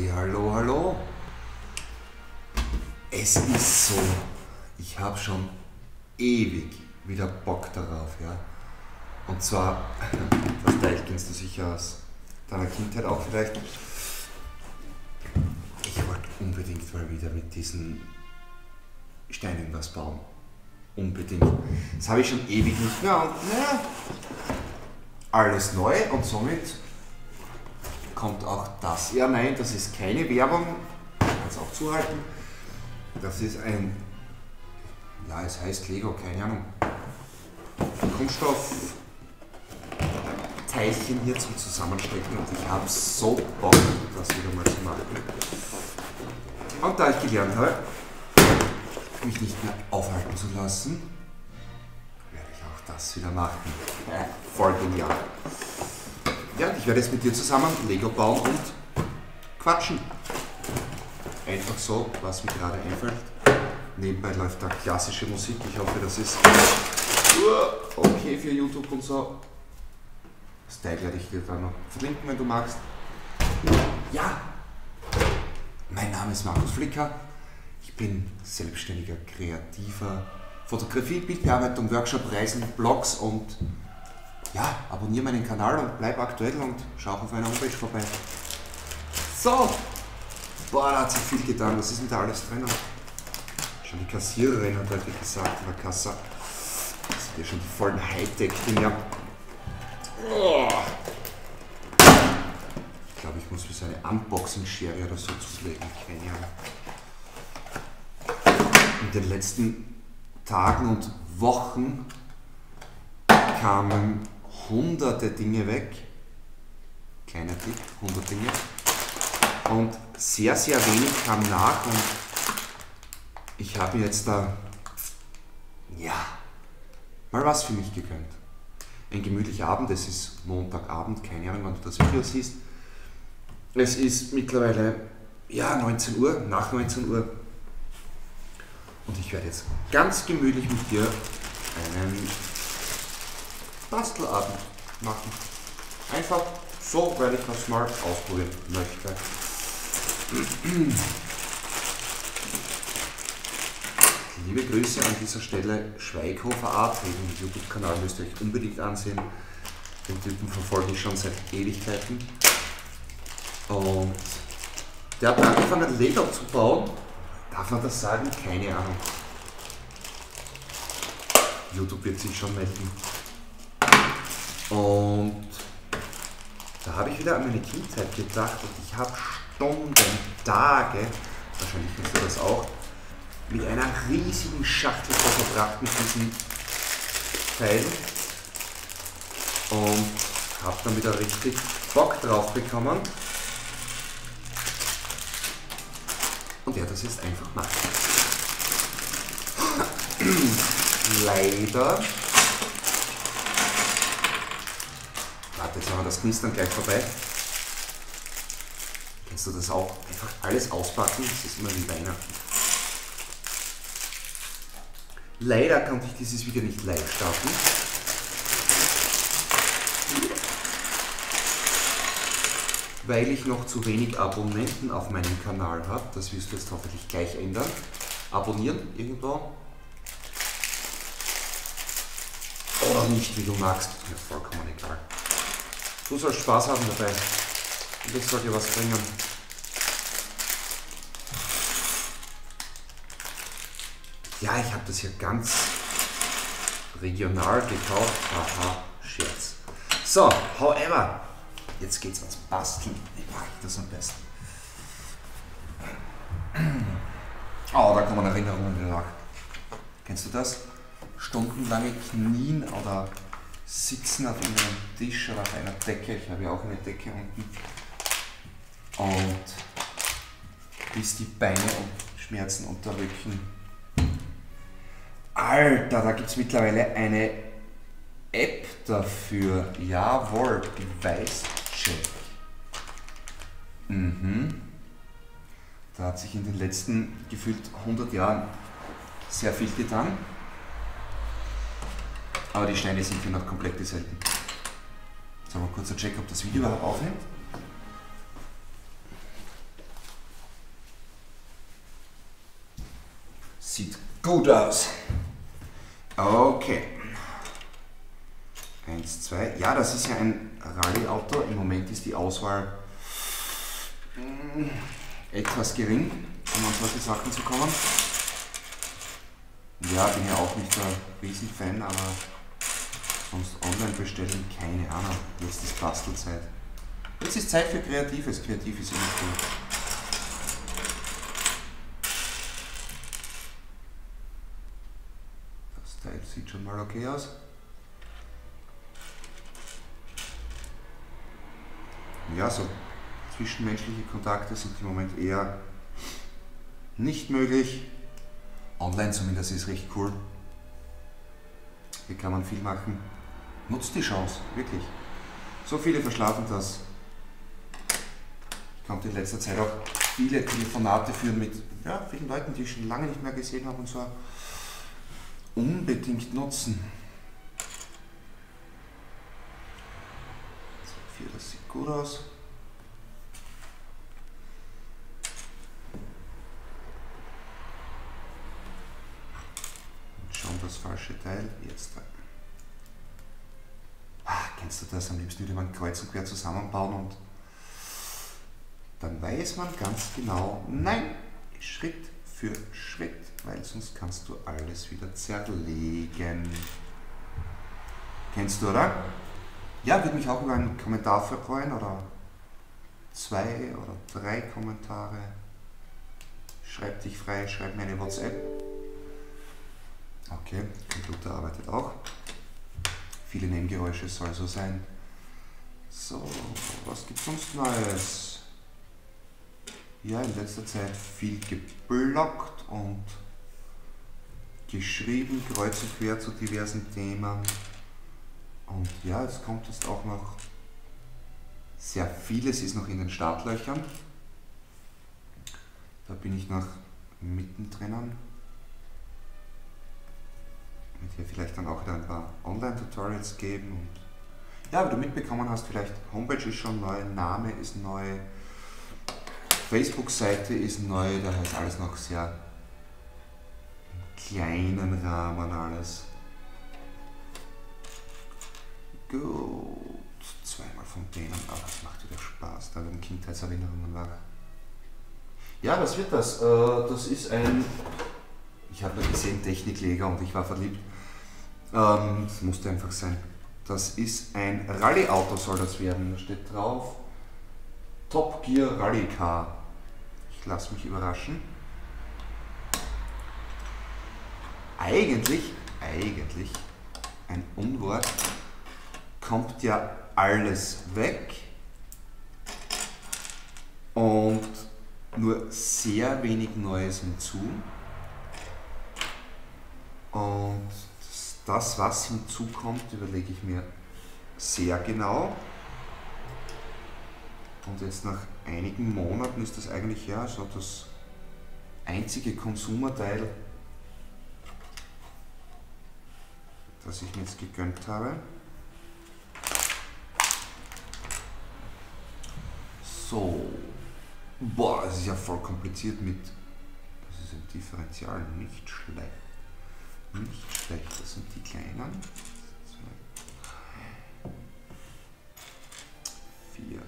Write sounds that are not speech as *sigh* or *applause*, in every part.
Hey, hallo, hallo. Es ist so, ich habe schon ewig wieder Bock darauf, ja. Und zwar, *laughs* das Teil kennst du sicher aus deiner Kindheit auch vielleicht. Ich wollte unbedingt mal wieder mit diesen Steinen was bauen. Unbedingt. Das habe ich schon ewig nicht mehr und naja, alles neu und somit kommt auch das. Ja, nein, das ist keine Werbung, kann es auch zuhalten. Das ist ein, ja, es heißt Lego, keine Ahnung, Kunststoff. Teilchen hier zum Zusammenstecken und ich habe so Bock, das wieder mal zu machen. Und da ich gelernt habe, mich nicht mehr aufhalten zu lassen, werde ich auch das wieder machen. Äh, voll genial. Ja, ich werde jetzt mit dir zusammen Lego bauen und quatschen. Einfach so, was mir gerade einfällt. Nebenbei läuft da klassische Musik. Ich hoffe, das ist okay für YouTube und so. Das Teil werde ich dir dann noch verlinken, wenn du magst. Ja, mein Name ist Markus Flicker. Ich bin selbstständiger, kreativer Fotografie, Bildbearbeitung, Workshop, Reisen, Blogs und ja, abonniere meinen Kanal und bleib aktuell und schau auf meiner Homepage vorbei. So, boah, da hat sich viel getan. Was ist denn da alles drin? Schon die Kassiererin hat heute gesagt in der Kasse. Das sind ja schon die vollen Hightech-Dinger. Oh. Ich glaube, ich muss mir so eine Unboxing-Schere oder so zulegen. Keine Ahnung. In den letzten Tagen und Wochen kamen hunderte Dinge weg. Kleiner Tipp, hundert Dinge. Und sehr, sehr wenig kam nach und ich habe jetzt da, ja, mal was für mich gegönnt. Ein gemütlicher Abend, es ist Montagabend, keine Ahnung, wann du das Video siehst. Es ist mittlerweile, ja, 19 Uhr, nach 19 Uhr. Und ich werde jetzt ganz gemütlich mit dir einen Bastelabend machen. Einfach so, weil ich das mal ausprobieren möchte. Liebe Grüße an dieser Stelle Schweighofer Art, den YouTube-Kanal müsst ihr euch unbedingt ansehen. Den Typen verfolge ich schon seit Ewigkeiten. Und der hat angefangen Lego zu bauen. Darf man das sagen? Keine Ahnung. YouTube wird sich schon melden. Und da habe ich wieder an meine Kindheit gedacht und ich habe Stunden, Tage, wahrscheinlich kennst du das auch, mit einer riesigen Schachtel verbracht mit diesen Teilen und habe dann wieder richtig Bock drauf bekommen. Und werde das jetzt einfach machen. *clears throat* Leider. Warte, jetzt haben wir das Knistern gleich vorbei. Kennst du das auch? Einfach alles auspacken, das ist immer wie Weihnachten. Leider konnte ich dieses Video nicht live starten. Weil ich noch zu wenig Abonnenten auf meinem Kanal habe. Das wirst du jetzt hoffentlich gleich ändern. Abonnieren irgendwo. Oder nicht, wie du magst. Mir vollkommen egal. Du sollst Spaß haben dabei. Und das soll dir was bringen. Ja, ich habe das hier ganz regional gekauft. Haha, Scherz. So, however, jetzt geht's ans Basteln. Wie mache ich das am besten? Oh, da kommen Erinnerungen nach. Kennst du das? Stundenlange Knien oder Sitzen auf irgendeinem Tisch oder auf einer Decke. Ich habe ja auch eine Decke unten. Und bis die Beine und Schmerzen und der Rücken Alter, da gibt es mittlerweile eine App dafür. Jawohl, Beweischeck. Mhm. Da hat sich in den letzten gefühlt 100 Jahren sehr viel getan. Aber die Steine sind hier noch komplett gesalten. Jetzt haben wir kurz einen Check, ob das Video überhaupt aufnimmt. Sieht gut aus. Okay. Eins, zwei. Ja, das ist ja ein Rallye-Auto. Im Moment ist die Auswahl mm, etwas gering, um an solche Sachen zu kommen. Ja, bin ja auch nicht der Riesenfan, aber sonst online bestellen, keine Ahnung. Jetzt ist Bastelzeit. Jetzt ist Zeit für Kreatives. Kreativ ist immer gut. Das Teil sieht schon mal okay aus. Ja, so zwischenmenschliche Kontakte sind im Moment eher nicht möglich. Online zumindest ist recht cool. Hier kann man viel machen. Nutzt die Chance, wirklich. So viele verschlafen das. Ich konnte in letzter Zeit auch viele Telefonate führen mit ja, vielen Leuten, die ich schon lange nicht mehr gesehen habe und zwar unbedingt nutzen. Das sieht gut aus. das falsche Teil. Jetzt. Ah, kennst du das? Am liebsten würde man kreuz und quer zusammenbauen und dann weiß man ganz genau, nein, Schritt für Schritt, weil sonst kannst du alles wieder zerlegen. Kennst du, oder? Ja, würde mich auch über einen Kommentar freuen oder zwei oder drei Kommentare. Schreib dich frei, schreib mir eine WhatsApp. Okay, Computer arbeitet auch. Viele Nebengeräusche soll so sein. So, was gibt es sonst Neues? Ja, in letzter Zeit viel geblockt und geschrieben, kreuz und quer zu diversen Themen. Und ja, es kommt jetzt auch noch sehr vieles ist noch in den Startlöchern. Da bin ich noch mittendrin wird hier vielleicht dann auch wieder ein paar Online-Tutorials geben. Und ja, wie du mitbekommen hast, vielleicht Homepage ist schon neu, Name ist neu, Facebook-Seite ist neu, da ist alles noch sehr im kleinen Rahmen alles. Gut, zweimal von denen, aber das macht wieder Spaß, da werden Kindheitserinnerungen wach. Ja, was wird das? Äh, das ist ein, ich habe nur gesehen, Technikleger und ich war verliebt. Ähm, das musste einfach sein. Das ist ein Rallye-Auto, soll das werden. Da steht drauf Top Gear Rally Car. Ich lasse mich überraschen. Eigentlich, eigentlich, ein Unwort, kommt ja alles weg und nur sehr wenig Neues hinzu. Und das, was hinzukommt, überlege ich mir sehr genau. Und jetzt nach einigen Monaten ist das eigentlich ja so das einzige Konsumerteil, das ich mir jetzt gegönnt habe. So, boah, das ist ja voll kompliziert mit, das ist ein Differential, nicht schlecht. Nicht schlecht, das sind die kleinen. Vier.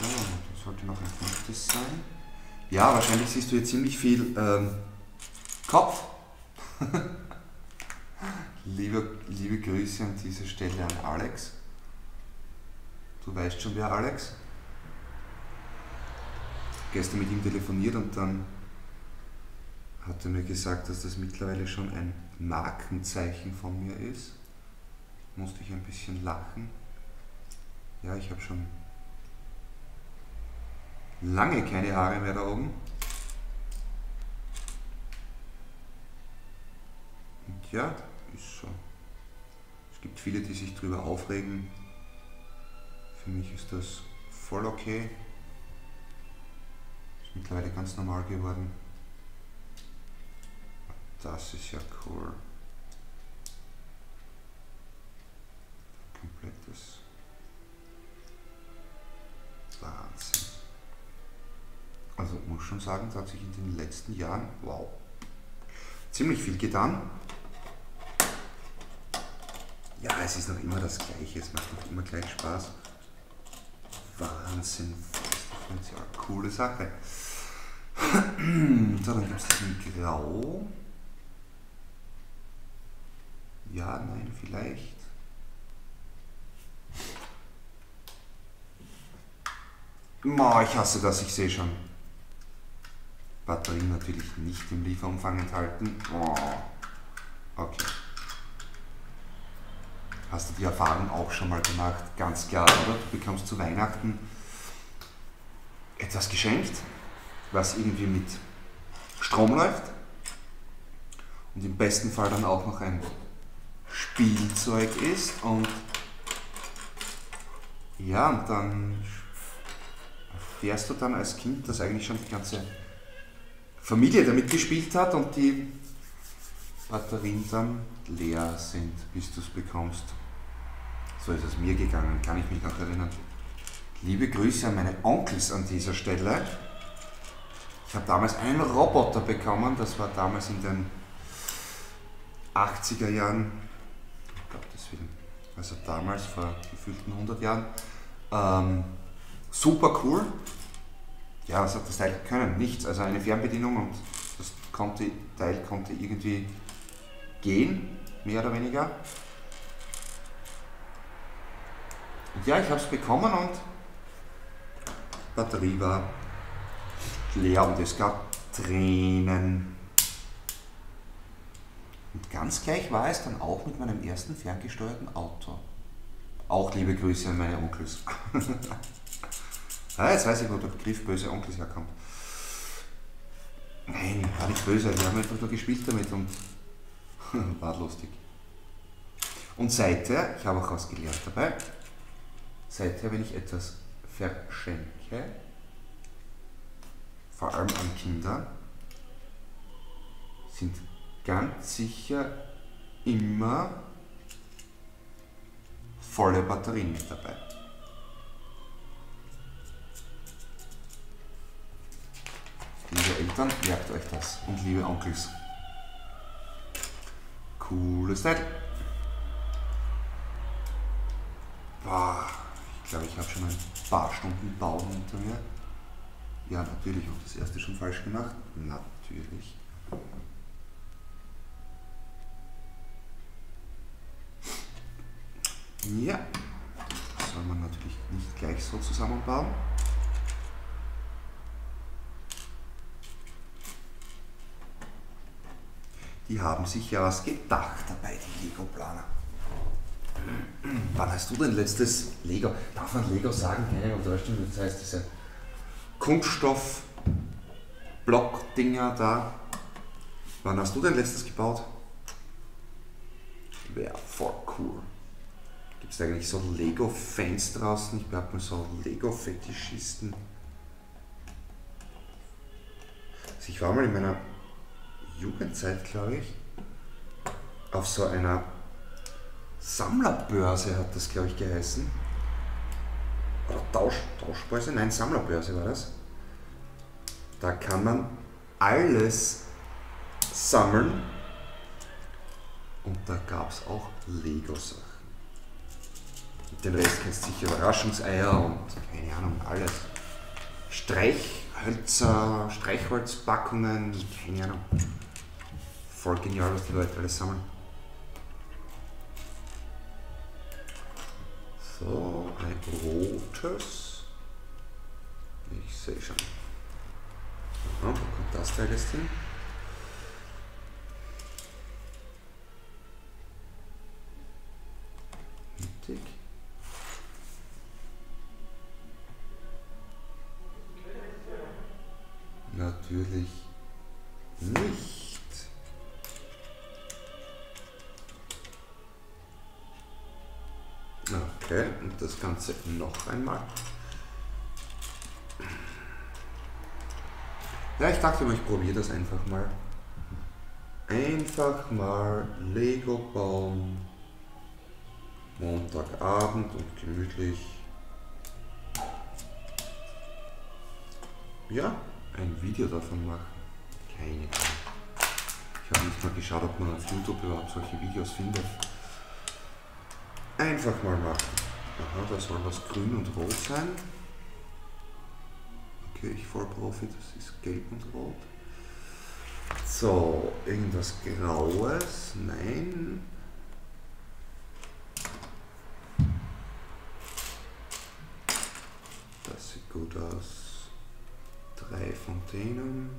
So, das sollte noch ein fünftes sein. Ja, wahrscheinlich siehst du jetzt ziemlich viel ähm, Kopf. *laughs* liebe, liebe Grüße an dieser Stelle an Alex. Du weißt schon, wer Alex? Gestern mit ihm telefoniert und dann hat er mir gesagt, dass das mittlerweile schon ein Markenzeichen von mir ist. Musste ich ein bisschen lachen. Ja, ich habe schon lange keine Haare mehr da oben. Und ja, ist so. Es gibt viele, die sich darüber aufregen. Für mich ist das voll okay mittlerweile ganz normal geworden. Das ist ja cool. Komplettes Wahnsinn. Also muss schon sagen, da hat sich in den letzten Jahren, wow, ziemlich viel getan. Ja, es ist noch immer das Gleiche, es macht noch immer gleich Spaß. Wahnsinn, Potenzial. Coole Sache so, dann gibt es diesen Grau. Ja, nein, vielleicht. Ma, ich hasse das, ich sehe schon. Batterien natürlich nicht im Lieferumfang enthalten. Oh. Okay. Hast du die Erfahrung auch schon mal gemacht? Ganz klar, oder? Du bekommst zu Weihnachten etwas geschenkt, was irgendwie mit Strom läuft und im besten Fall dann auch noch ein Spielzeug ist und ja, und dann erfährst du dann als Kind, dass eigentlich schon die ganze Familie damit gespielt hat und die Batterien dann leer sind, bis du es bekommst. So ist es mir gegangen, kann ich mich noch erinnern. Liebe Grüße an meine Onkels an dieser Stelle. Ich habe damals einen Roboter bekommen, das war damals in den 80er Jahren, ich glaube das Willen, also damals vor gefühlten 100 Jahren. Ähm, super cool, ja, was hat das Teil können? Nichts. Also eine Fernbedienung und das konnte, Teil konnte irgendwie gehen, mehr oder weniger. Und ja, ich habe es bekommen und Batterie war und es gab Tränen. Und ganz gleich war es dann auch mit meinem ersten ferngesteuerten Auto. Auch liebe Grüße an meine Onkels. *laughs* Ah, jetzt weiß ich, wo der Begriff böse Onkels herkommt. Nein, war nicht böse, wir haben einfach nur gespielt damit und *laughs* war lustig. Und seither, ich habe auch was gelernt dabei, seither, wenn ich etwas verschenke, vor allem an Kinder, sind ganz sicher immer volle Batterien mit dabei. Liebe Eltern, merkt euch das. Und liebe Onkels. Cooles Teil. Boah, ich glaube, ich habe schon ein paar Stunden Bauen hinter mir. Ja, natürlich, auch das erste schon falsch gemacht. Natürlich. Ja, soll man natürlich nicht gleich so zusammenbauen. die haben sich ja was gedacht dabei, die Lego-Planer. Wann hast du denn letztes Lego? Darf man Lego sagen? Keine Übertäuschung, das heißt diese Kunststoff-Block-Dinger da. Wann hast du denn letztes gebaut? Wäre voll cool. Gibt es eigentlich so Lego-Fans draußen? Ich glaube mal so Lego-Fetischisten. Also ich war mal in meiner Jugendzeit, glaube ich, auf so einer Sammlerbörse hat das, glaube ich, geheißen. Oder Tausch, Tauschbörse? Nein, Sammlerbörse war das. Da kann man alles sammeln. Und da gab es auch Lego-Sachen. Den Rest kennst du sicher Überraschungseier und keine Ahnung, alles. Streichhölzer, Streichholzpackungen, keine Ahnung voll genial, was die Leute alles sammeln. So, ein rotes. Ich sehe schon. Aha, wo kommt das Teil jetzt hin? Mittig. Natürlich nicht. Okay, und das Ganze noch einmal. Ja, ich dachte mir, ich probiere das einfach mal. Einfach mal Lego bauen. Montagabend und gemütlich. Ja, ein Video davon machen? Keine Ahnung. Ich habe nicht mal geschaut, ob man auf YouTube überhaupt solche Videos findet. Einfach mal machen. Aha, da soll was grün und rot sein. Okay, ich voll Profi, das ist gelb und rot. So, irgendwas Graues? Nein. Das sieht gut aus. Drei Fontänen.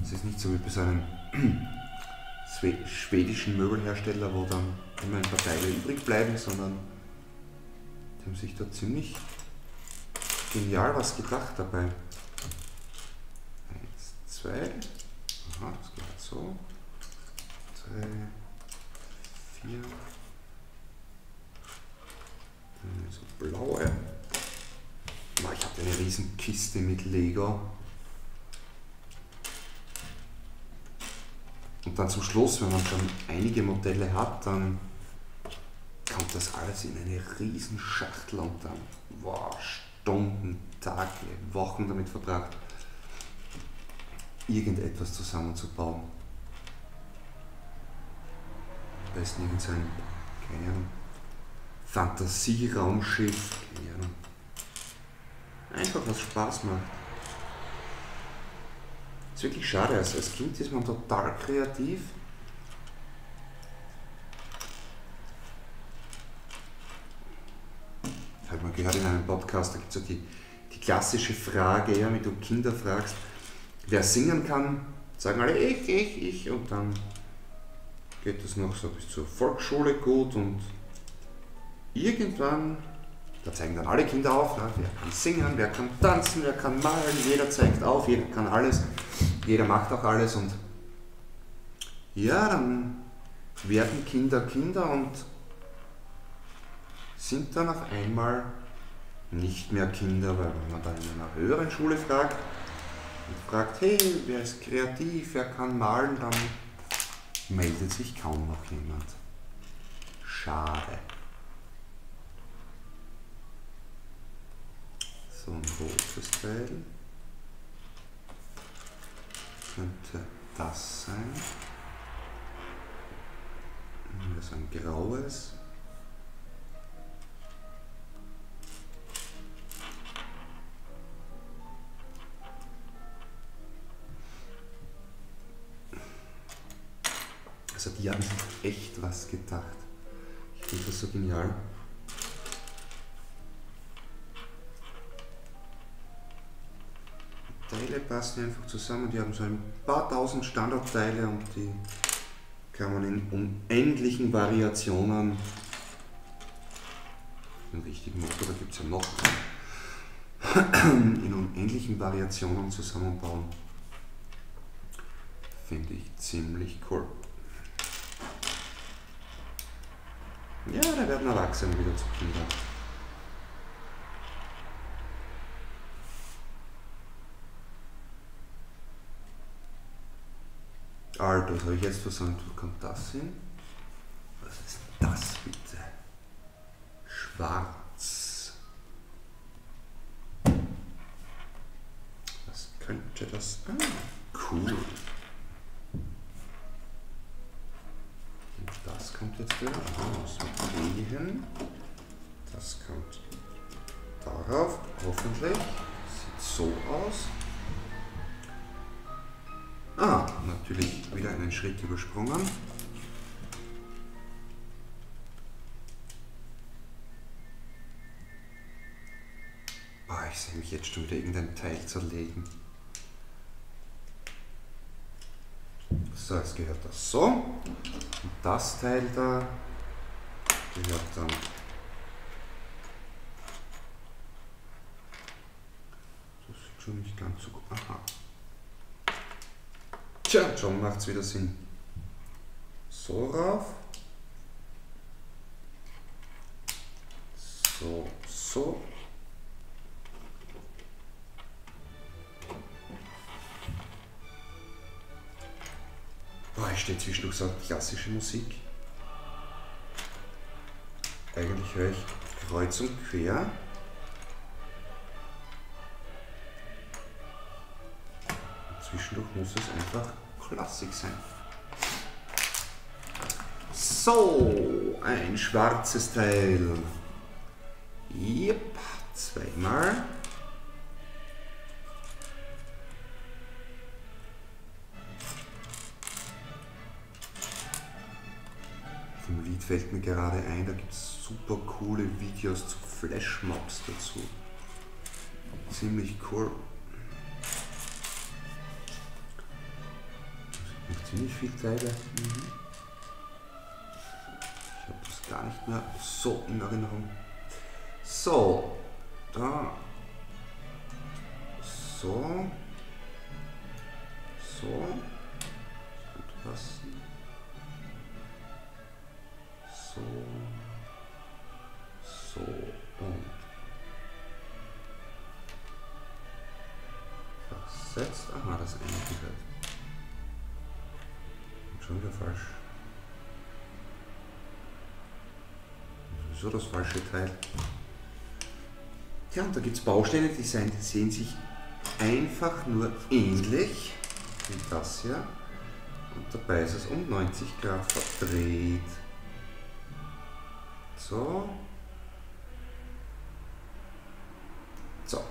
Es ist nicht so wie bei so einem *clears throat* schwedischen Möbelhersteller, wo dann immer ein paar Teile übrig bleiben, sondern haben sich da ziemlich genial was gedacht dabei. Eins, zwei. Aha, das geht so. Drei, vier. So blaue. Ich habe eine riesen Kiste mit Lego. Und dann zum Schluss, wenn man schon einige Modelle hat, dann kommt das alles in eine riesen Schachtel und dann, wow, Stunden, Tage, Wochen damit verbracht, irgendetwas zusammenzubauen. Da ist nirgends ein, keine Ahnung, Fantasieraumschiff, keine Ahnung. Einfach was Spaß macht. ist wirklich schade, also als Kind ist man total kreativ hat man gehört in einem Podcast, da gibt es so die, die klassische Frage, ja, wenn du Kinder fragst, wer singen kann, sagen alle ich, ich, ich und dann geht das noch so bis zur Volksschule gut und irgendwann, da zeigen dann alle Kinder auf, ja, wer kann singen, wer kann tanzen, wer kann malen, jeder zeigt auf, jeder kann alles, jeder macht auch alles und ja, dann werden Kinder Kinder und sind dann auf einmal nicht mehr Kinder, weil wenn man dann in einer höheren Schule fragt und fragt, hey, wer ist kreativ, wer kann malen, dann meldet sich kaum noch jemand. Schade. So ein rotes Teil könnte das sein. Das ist ein graues. Also die haben echt was gedacht. Ich finde das so genial. Die Teile passen einfach zusammen. Die haben so ein paar tausend Standardteile und die kann man in unendlichen Variationen, den richtigen Motor, da gibt es ja noch, in unendlichen Variationen zusammenbauen. Finde ich ziemlich cool. Ja, da werden Erwachsene wieder zu Kindern. Alter, was habe ich jetzt versandt? Wo kommt das hin? Was ist das bitte? Schwarz. Was könnte das? Ah, cool. Das kommt jetzt wieder mit Wehen. Das kommt darauf, hoffentlich. Sieht so aus. Ah, natürlich wieder einen Schritt übersprungen. Ah, ich sehe mich jetzt schon wieder irgendein Teil zerlegen. So, jetzt gehört das so. Und das Teil da gehört dann schon nicht ganz so gut. Aha. Tja, schon macht es wieder Sinn. So rauf. So, so. Boah, ich stehe zwischendurch so klassische Musik. Eigentlich höre ich kreuz und quer. Zwischendurch muss es einfach klassik sein. So, ein schwarzes Teil. Yep, zweimal. Lied fällt mir gerade ein, da gibt es super coole Videos zu Flashmobs dazu. Ziemlich cool. ziemlich viel Teile. Mhm. Ich habe das gar nicht mehr so in Erinnerung. So, da. So. So. Das So. So. Und. Versetzt. Aha, das eine gehört. Schon wieder falsch. So das falsche Teil. Ja, und da gibt es Bausteine, die sehen sich einfach nur ähnlich wie das hier. Und dabei ist es um 90 Grad verdreht. So. So.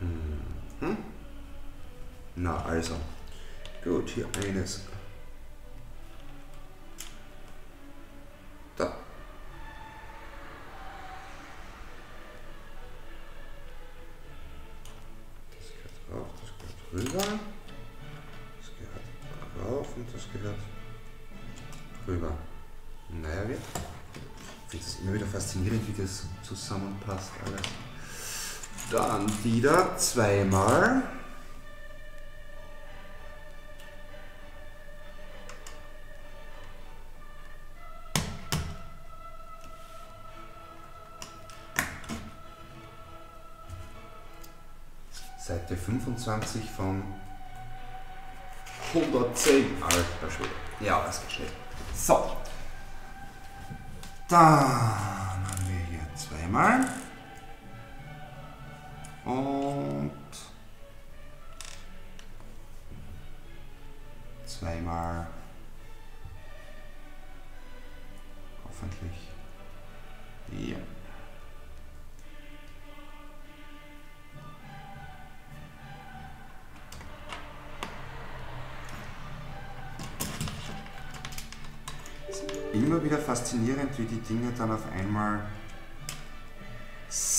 Mhm. Na also. Gut, hier eines. Zusammenpasst alles. Dann wieder zweimal. Seite 25 von 110. Alter Schwede. Ja, das geht schnell. So. Dann zweimal. Und zweimal. Hoffentlich. Ja. immer wieder faszinierend, wie die Dinge dann auf einmal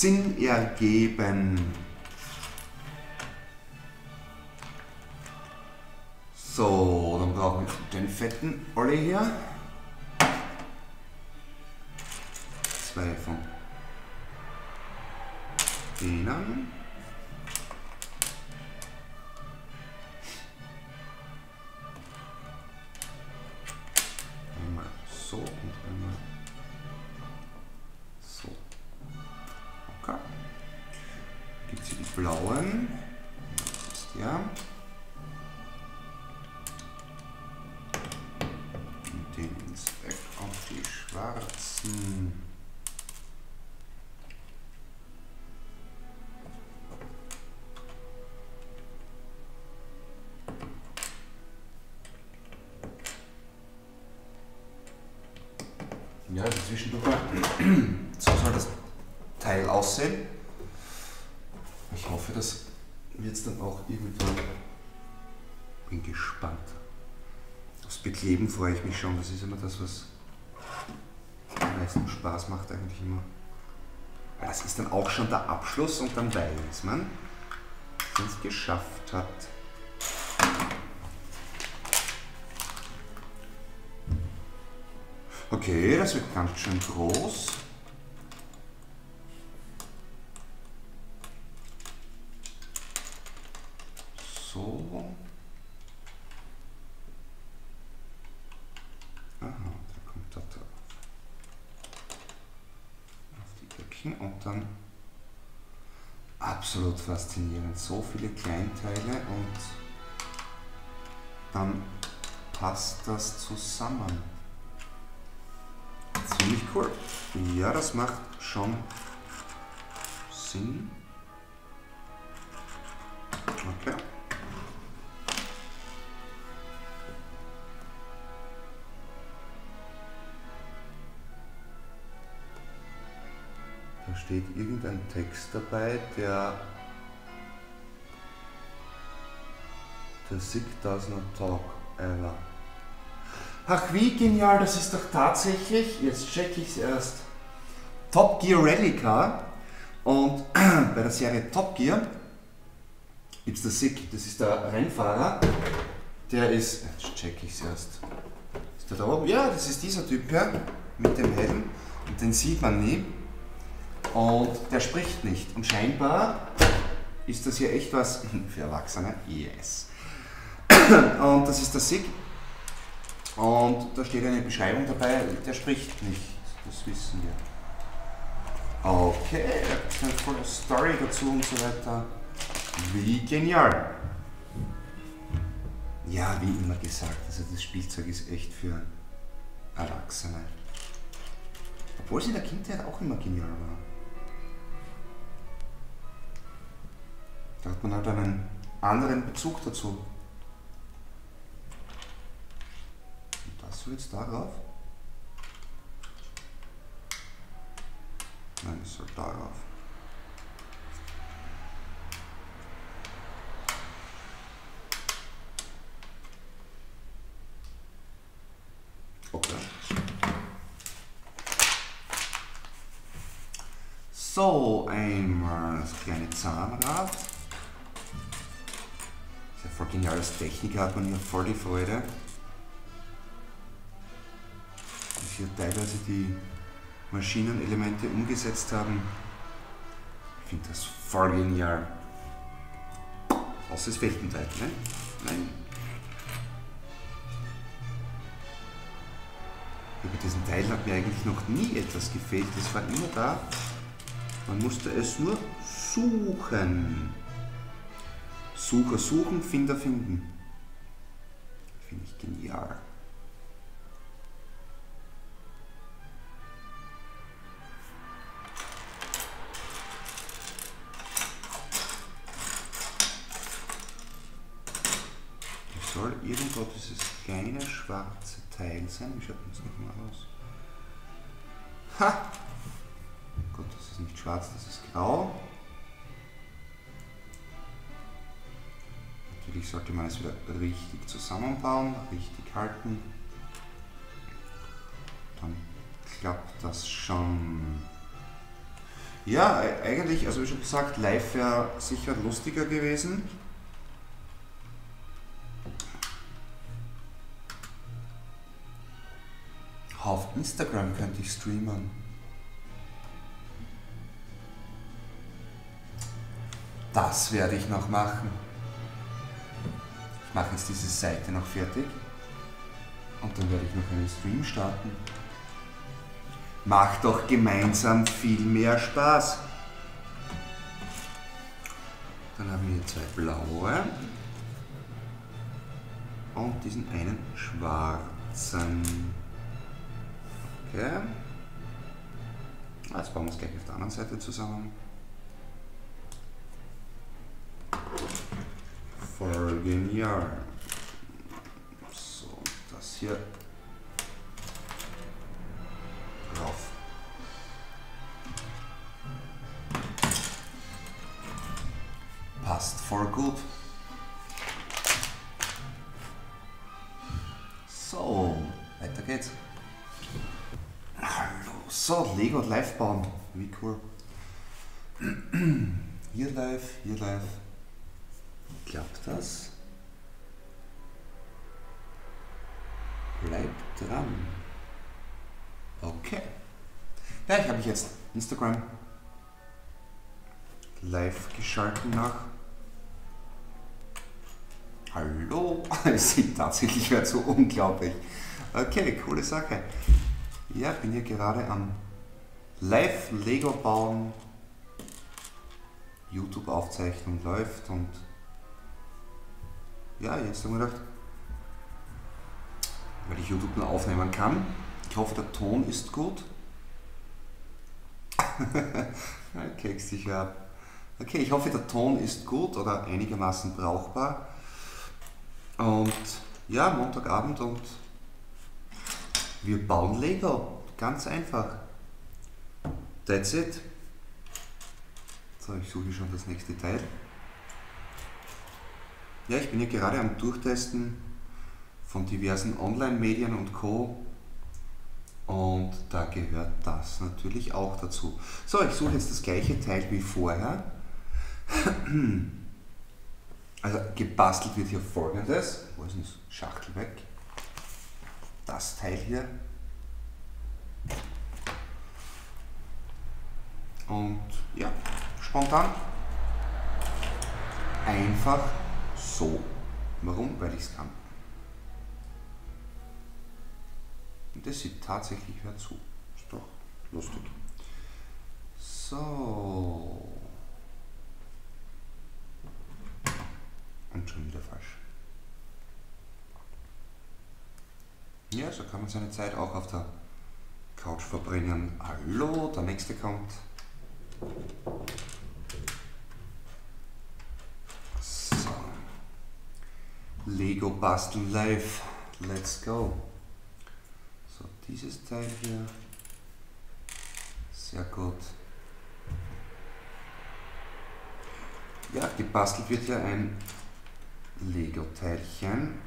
Sinn ergeben. So, dann brauchen wir den fetten Olli hier. Zwei von denen. Freue ich mich schon. Das ist immer das, was am meisten Spaß macht eigentlich immer. Das ist dann auch schon der Abschluss und dann weiß man, man es geschafft hat. Okay, das wird ganz schön groß. So. Aha, da kommt das drauf. Auf die Ecken und dann absolut faszinierend. So viele Kleinteile und dann passt das zusammen. Ziemlich cool. Ja, das macht schon Sinn. Okay. Da steht irgendein Text dabei, der The Sick does not talk ever. Ach, wie genial, das ist doch tatsächlich, jetzt check ich es erst, Top Gear Rally Car. Und *clears throat* bei der Serie Top Gear gibt es der Sick, das ist der Rennfahrer, der ist, jetzt check ich es erst, ist der da oben? Ja, das ist dieser Typ hier mit dem Helm und den sieht man nie. Und der spricht nicht. Und scheinbar ist das hier echt was *laughs* für Erwachsene. Yes. Und das ist der SIG. Und da steht eine Beschreibung dabei, der spricht nicht. Das wissen wir. Okay, er hat eine volle Story dazu und so weiter. Wie genial. Ja, wie immer gesagt, also das Spielzeug ist echt für Erwachsene. Obwohl es in der Kindheit auch immer genial war. Da hat man halt einen anderen Bezug dazu. Das soll jetzt darauf? Nein, es soll darauf. Okay. So, einmal das kleine Zahnrad. Sehr voll geniales Techniker hat man hier voll die Freude. Hier teilweise die Maschinenelemente umgesetzt haben. Ich finde das voll genial. Außer es fehlt ein Teil, ne? Nein. Über diesen Teil hat mir eigentlich noch nie etwas gefehlt. Es war immer da. Man musste es nur suchen. Sucher suchen, Finder finden. Finde ich genial. Soll irgendwo dieses kleine schwarze Teil sein. Wie schaut das nochmal aus? Ha! Gut, das ist nicht schwarz, das ist grau. Natürlich sollte man es wieder richtig zusammenbauen, richtig halten. Dann klappt das schon. Ja, eigentlich, also wie schon gesagt, live wäre sicher lustiger gewesen. Auf Instagram könnte ich streamen. Das werde ich noch machen. Ich mache jetzt diese Seite noch fertig und dann werde ich noch einen Stream starten. Macht doch gemeinsam viel mehr Spaß. Dann haben wir hier zwei blaue und diesen einen schwarzen. Okay. Jetzt bauen wir es gleich auf der anderen Seite zusammen. Voll genial. So, das hier drauf. Passt voll gut. So, Lego Live bauen. Wie cool. *clears throat* Hier live, hier live. Klappt das? Bleibt dran. Okay. Ja, ich habe mich jetzt Instagram live geschalten nach. Hallo, *laughs* es sieht tatsächlich wieder so unglaublich. Okay, coole Sache. Ja, bin hier gerade am Live Lego bauen. YouTube-Aufzeichnung läuft und ja, jetzt haben wir gedacht, weil ich YouTube nur aufnehmen kann. Ich hoffe, der Ton ist gut. *laughs* Keks dich ab. Okay, ich hoffe, der Ton ist gut oder einigermaßen brauchbar. Und ja, Montagabend und wir bauen Lego. Ganz einfach. That's it. So, ich suche schon das nächste Teil. Ja, ich bin ja gerade am Durchtesten von diversen Online-Medien und Co. Und da gehört das natürlich auch dazu. So, ich suche jetzt das gleiche Teil wie vorher. Also gebastelt wird hier folgendes. Wo ist denn das Schachtel weg? Das Teil hier. Und ja, spontan. Einfach so. Warum? Weil ich es kann. Und das sieht tatsächlich wer zu. Ist doch lustig. So. Und schon wieder falsch. Ja, so kann man seine Zeit auch auf der Couch verbringen. Hallo, der nächste kommt. So. Lego basteln live. Let's go. So, dieses Teil hier. Sehr gut. Ja, gebastelt wird ja ein Lego-Teilchen,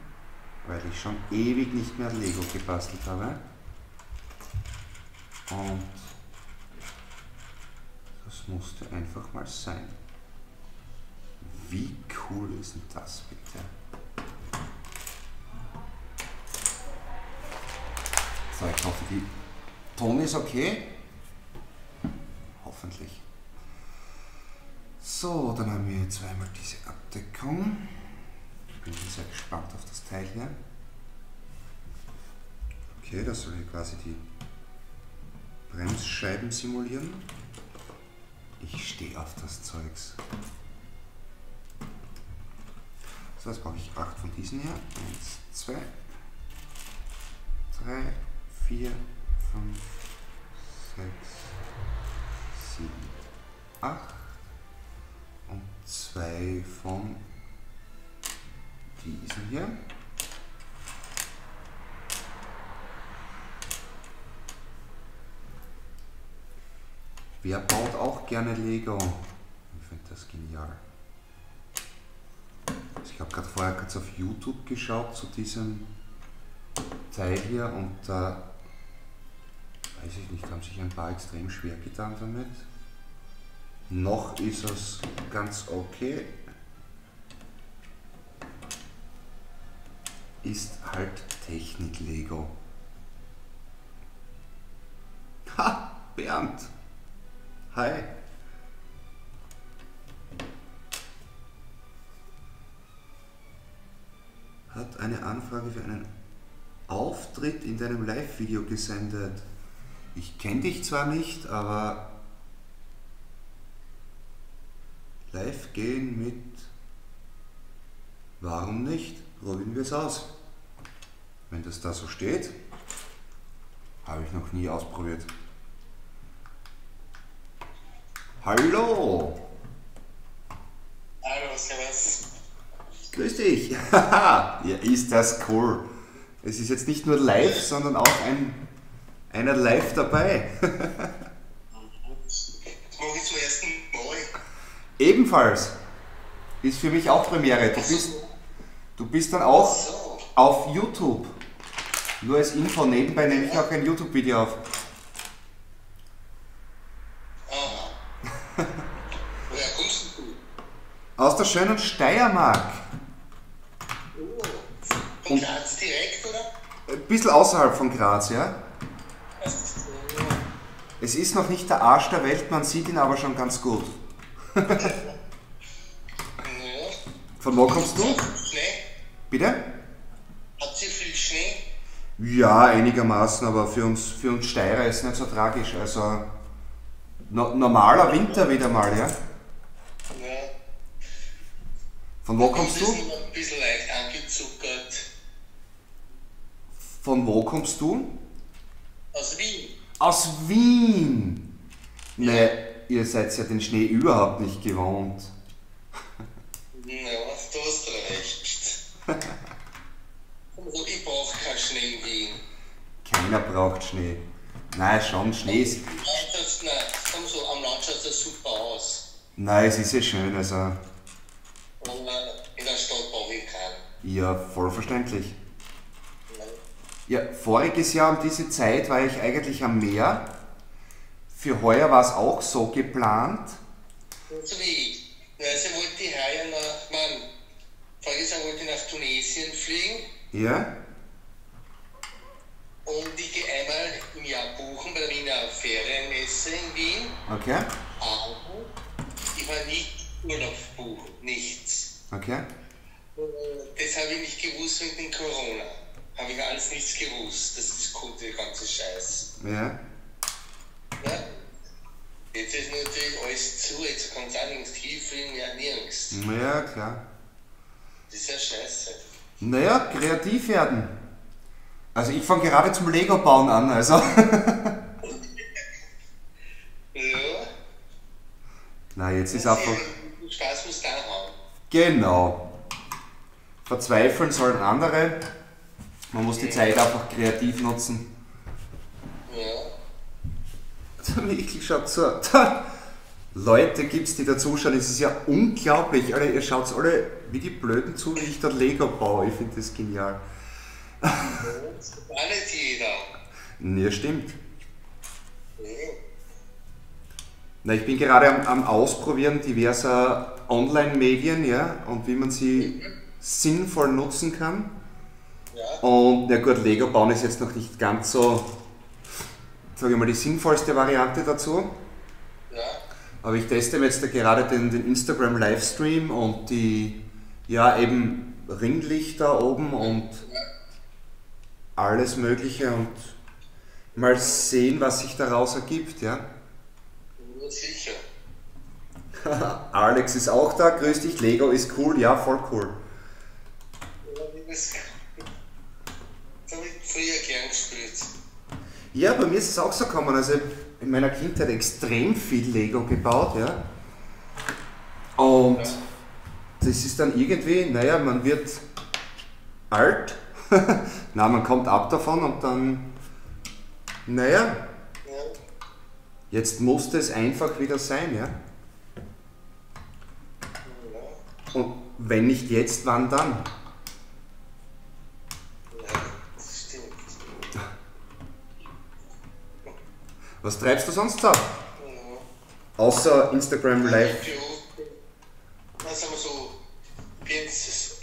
weil ich schon ewig nicht mehr Lego gebastelt habe. Und das musste einfach mal sein. Wie cool ist denn das bitte? So, ich hoffe, die Ton ist okay. Hoffentlich. So, dann haben wir zweimal diese Abdeckung. Ich bin sehr gespannt auf das Teil hier. Okay, das soll hier quasi die Bremsscheiben simulieren. Ich stehe auf das Zeugs. So, jetzt brauche ich acht von diesen hier. Eins, zwei, drei, vier, fünf, sechs, sieben, acht und zwei von diesen hier. Wer baut auch gerne Lego? Ich finde das genial. Ich habe gerade vorher kurz auf YouTube geschaut zu diesem Teil hier und da, weiß ich nicht, haben sich ein paar extrem schwer getan damit. Noch ist es ganz okay. Ist halt Technik-Lego. Ha, Bernd! Hi! Hat eine Anfrage für einen Auftritt in deinem Live-Video gesendet. Ich kenne dich zwar nicht, aber live gehen mit Warum nicht? Probieren wir es aus. Wenn das da so steht, habe ich noch nie ausprobiert. Hallo! Hallo, servus. Grüß dich! *laughs* ja, ist das cool. Es ist jetzt nicht nur live, sondern auch ein, einer live dabei. Das mache ich zum ersten Mal. Ebenfalls. Ist für mich auch Premiere. Du bist, du bist dann auch auf YouTube. Nur als Info, nebenbei nehme ich auch ein YouTube-Video auf. aha. Woher kommst du? Aus der schönen Steiermark. Oh. Von Graz direkt, oder? Ein bisschen außerhalb von Graz, ja? Es ist noch nicht der Arsch der Welt, man sieht ihn aber schon ganz gut. Von wo kommst du? Schnee? Bitte? Hat sie viel Schnee? Ja, einigermaßen, aber für uns, für uns Steirer ist es nicht so tragisch. Also no, normaler Winter wieder mal, ja? Ja. Von wo kommst du? ein bisschen leicht angezuckert. Von wo kommst du? Aus Wien. Aus Wien. Nee, ihr seid ja den Schnee überhaupt nicht gewohnt. Ja, du hast recht. *laughs* Keinen Schnee in Wien. Keiner braucht Schnee. Nein, schon, Schnee ist. Landschaft, nein, komm so, am Land schaut das super aus. Nein, es ist ja schön, also. Aber in der Stadt brauche ich keinen. Ja, voll verständlich. Nein. Ja, voriges Jahr um diese Zeit war ich eigentlich am Meer. Für heuer war es auch so geplant. So wie ich. Also wollte ich heuer nach, man, voriges Jahr wollte ich nach Tunesien fliegen Ja? Und ich gehe einmal im Jahr buchen bei der Wiener Ferienmesse in Wien. Okay. Aber ich war nicht Urlaub buchen, nichts. Okay. Äh, Das habe ich nicht gewusst wegen den Corona. Habe ich alles nichts gewusst. Das ist gut, der ganze Scheiß. Ja. Ja? Jetzt ist natürlich alles zu, jetzt kann es auch nirgends hinfliegen, ja nirgends. Ja, klar. Das ist ja scheiße. Naja, kreativ werden. Also ich fange gerade zum Lego bauen an, also. *laughs* Ja. Na, jetzt ist einfach. Spaß muss da haben. Genau. Verzweifeln sollen andere. Man muss die Zeit einfach kreativ nutzen. Ja. *laughs* Der Michael schaut so. *laughs* Leute gibt's, die da zuschauen, es ist ja unglaublich. Alter, ihr schaut alle wie die Blöden zu, wie ich da Lego baue. Ich finde das genial. War nicht jeder. Ja, stimmt. Ja. Na, ich bin gerade am, am Ausprobieren diverser Online-Medien, ja, und wie man sie sinnvoll nutzen kann. Ja. Und na gut, Lego bauen ist jetzt noch nicht ganz so, sage ich mal, die sinnvollste Variante dazu. Ja. Aber ich teste jetzt da gerade den, den Instagram Livestream und die, ja, eben Ringlichter oben und alles Mögliche und mal sehen, was sich daraus ergibt, ja. Ja, sicher. *laughs* Alex ist auch da, grüß dich, Lego ist cool, ja, voll cool. Ja, Das das habe ich früher gern gespielt. Ja, bei mir ist es auch so gekommen, also in meiner Kindheit extrem viel Lego gebaut, ja. Und das ist dann irgendwie, naja, man wird alt, *laughs* na, man kommt ab davon und dann, naja, Ja. jetzt musste es einfach wieder sein, ja. Und wenn nicht jetzt, wann dann? Ja, das stimmt. Was treibst du sonst so? Ja. Außer Instagram Live. Wir so,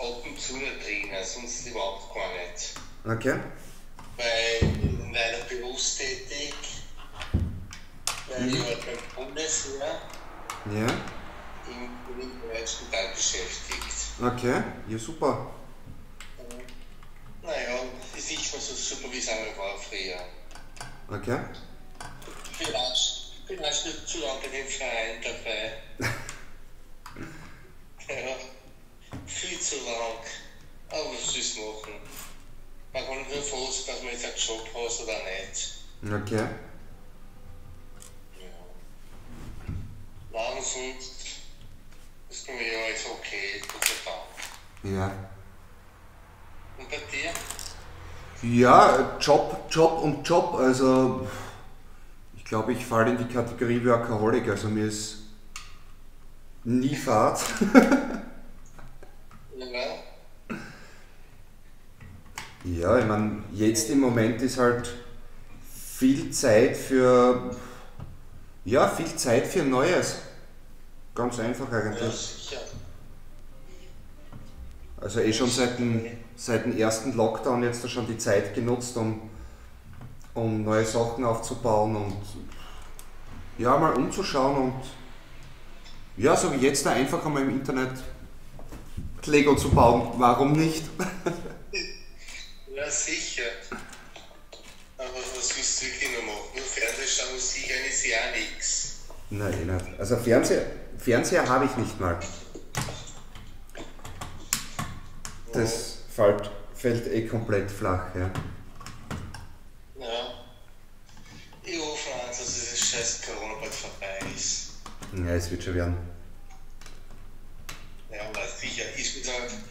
ab und zu nicht Trainer, sonst überhaupt gar nicht. Okay. Weil ich bin leider berufstätig, weil ich halt beim Bundesheer Ja. im Militärspital beschäftigt. Okay. Ja, super. Naja, ist nicht mehr so super, wie es einmal war früher. Okay. Vielleicht, vielleicht nicht zu lange bei dem Verein dabei. *laughs* ja, viel zu lang. Aber was willst du machen? Man kann nur froh sein, dass man jetzt einen Job hat oder nicht. Okay. Ja. Sonst ist bei mir alles okay, Gott sei Dank. Ja. Und bei dir? Ja, Job, Job und Job. Also, ich glaube, ich falle in die Kategorie Workaholic. Also, mir ist nie Fahrt. *laughs* Ja, Ja, ich meine, jetzt im Moment ist halt viel Zeit für. Ja, viel Zeit für Neues. Ganz einfach ja, eigentlich. sicher. Also eh schon seit dem, seit dem ersten Lockdown jetzt schon die Zeit genutzt, um, um neue Sachen aufzubauen und ja, mal umzuschauen und ja, so wie jetzt da einfach einmal im Internet Lego zu bauen. Warum nicht? Ja, sicher. Aber was willst du wirklich noch machen? Nur Fernsehschauen, Musik, ist ja nichts. Nein, nicht. Also Fernseher, Fernseher habe ich nicht mal. Das fällt, fällt eh komplett flach, ja. Ja. Ich hoffe dass dieses scheiß Corona bald vorbei Ja, es wird schon werden. Ja, aber sicher, ich würde sagen,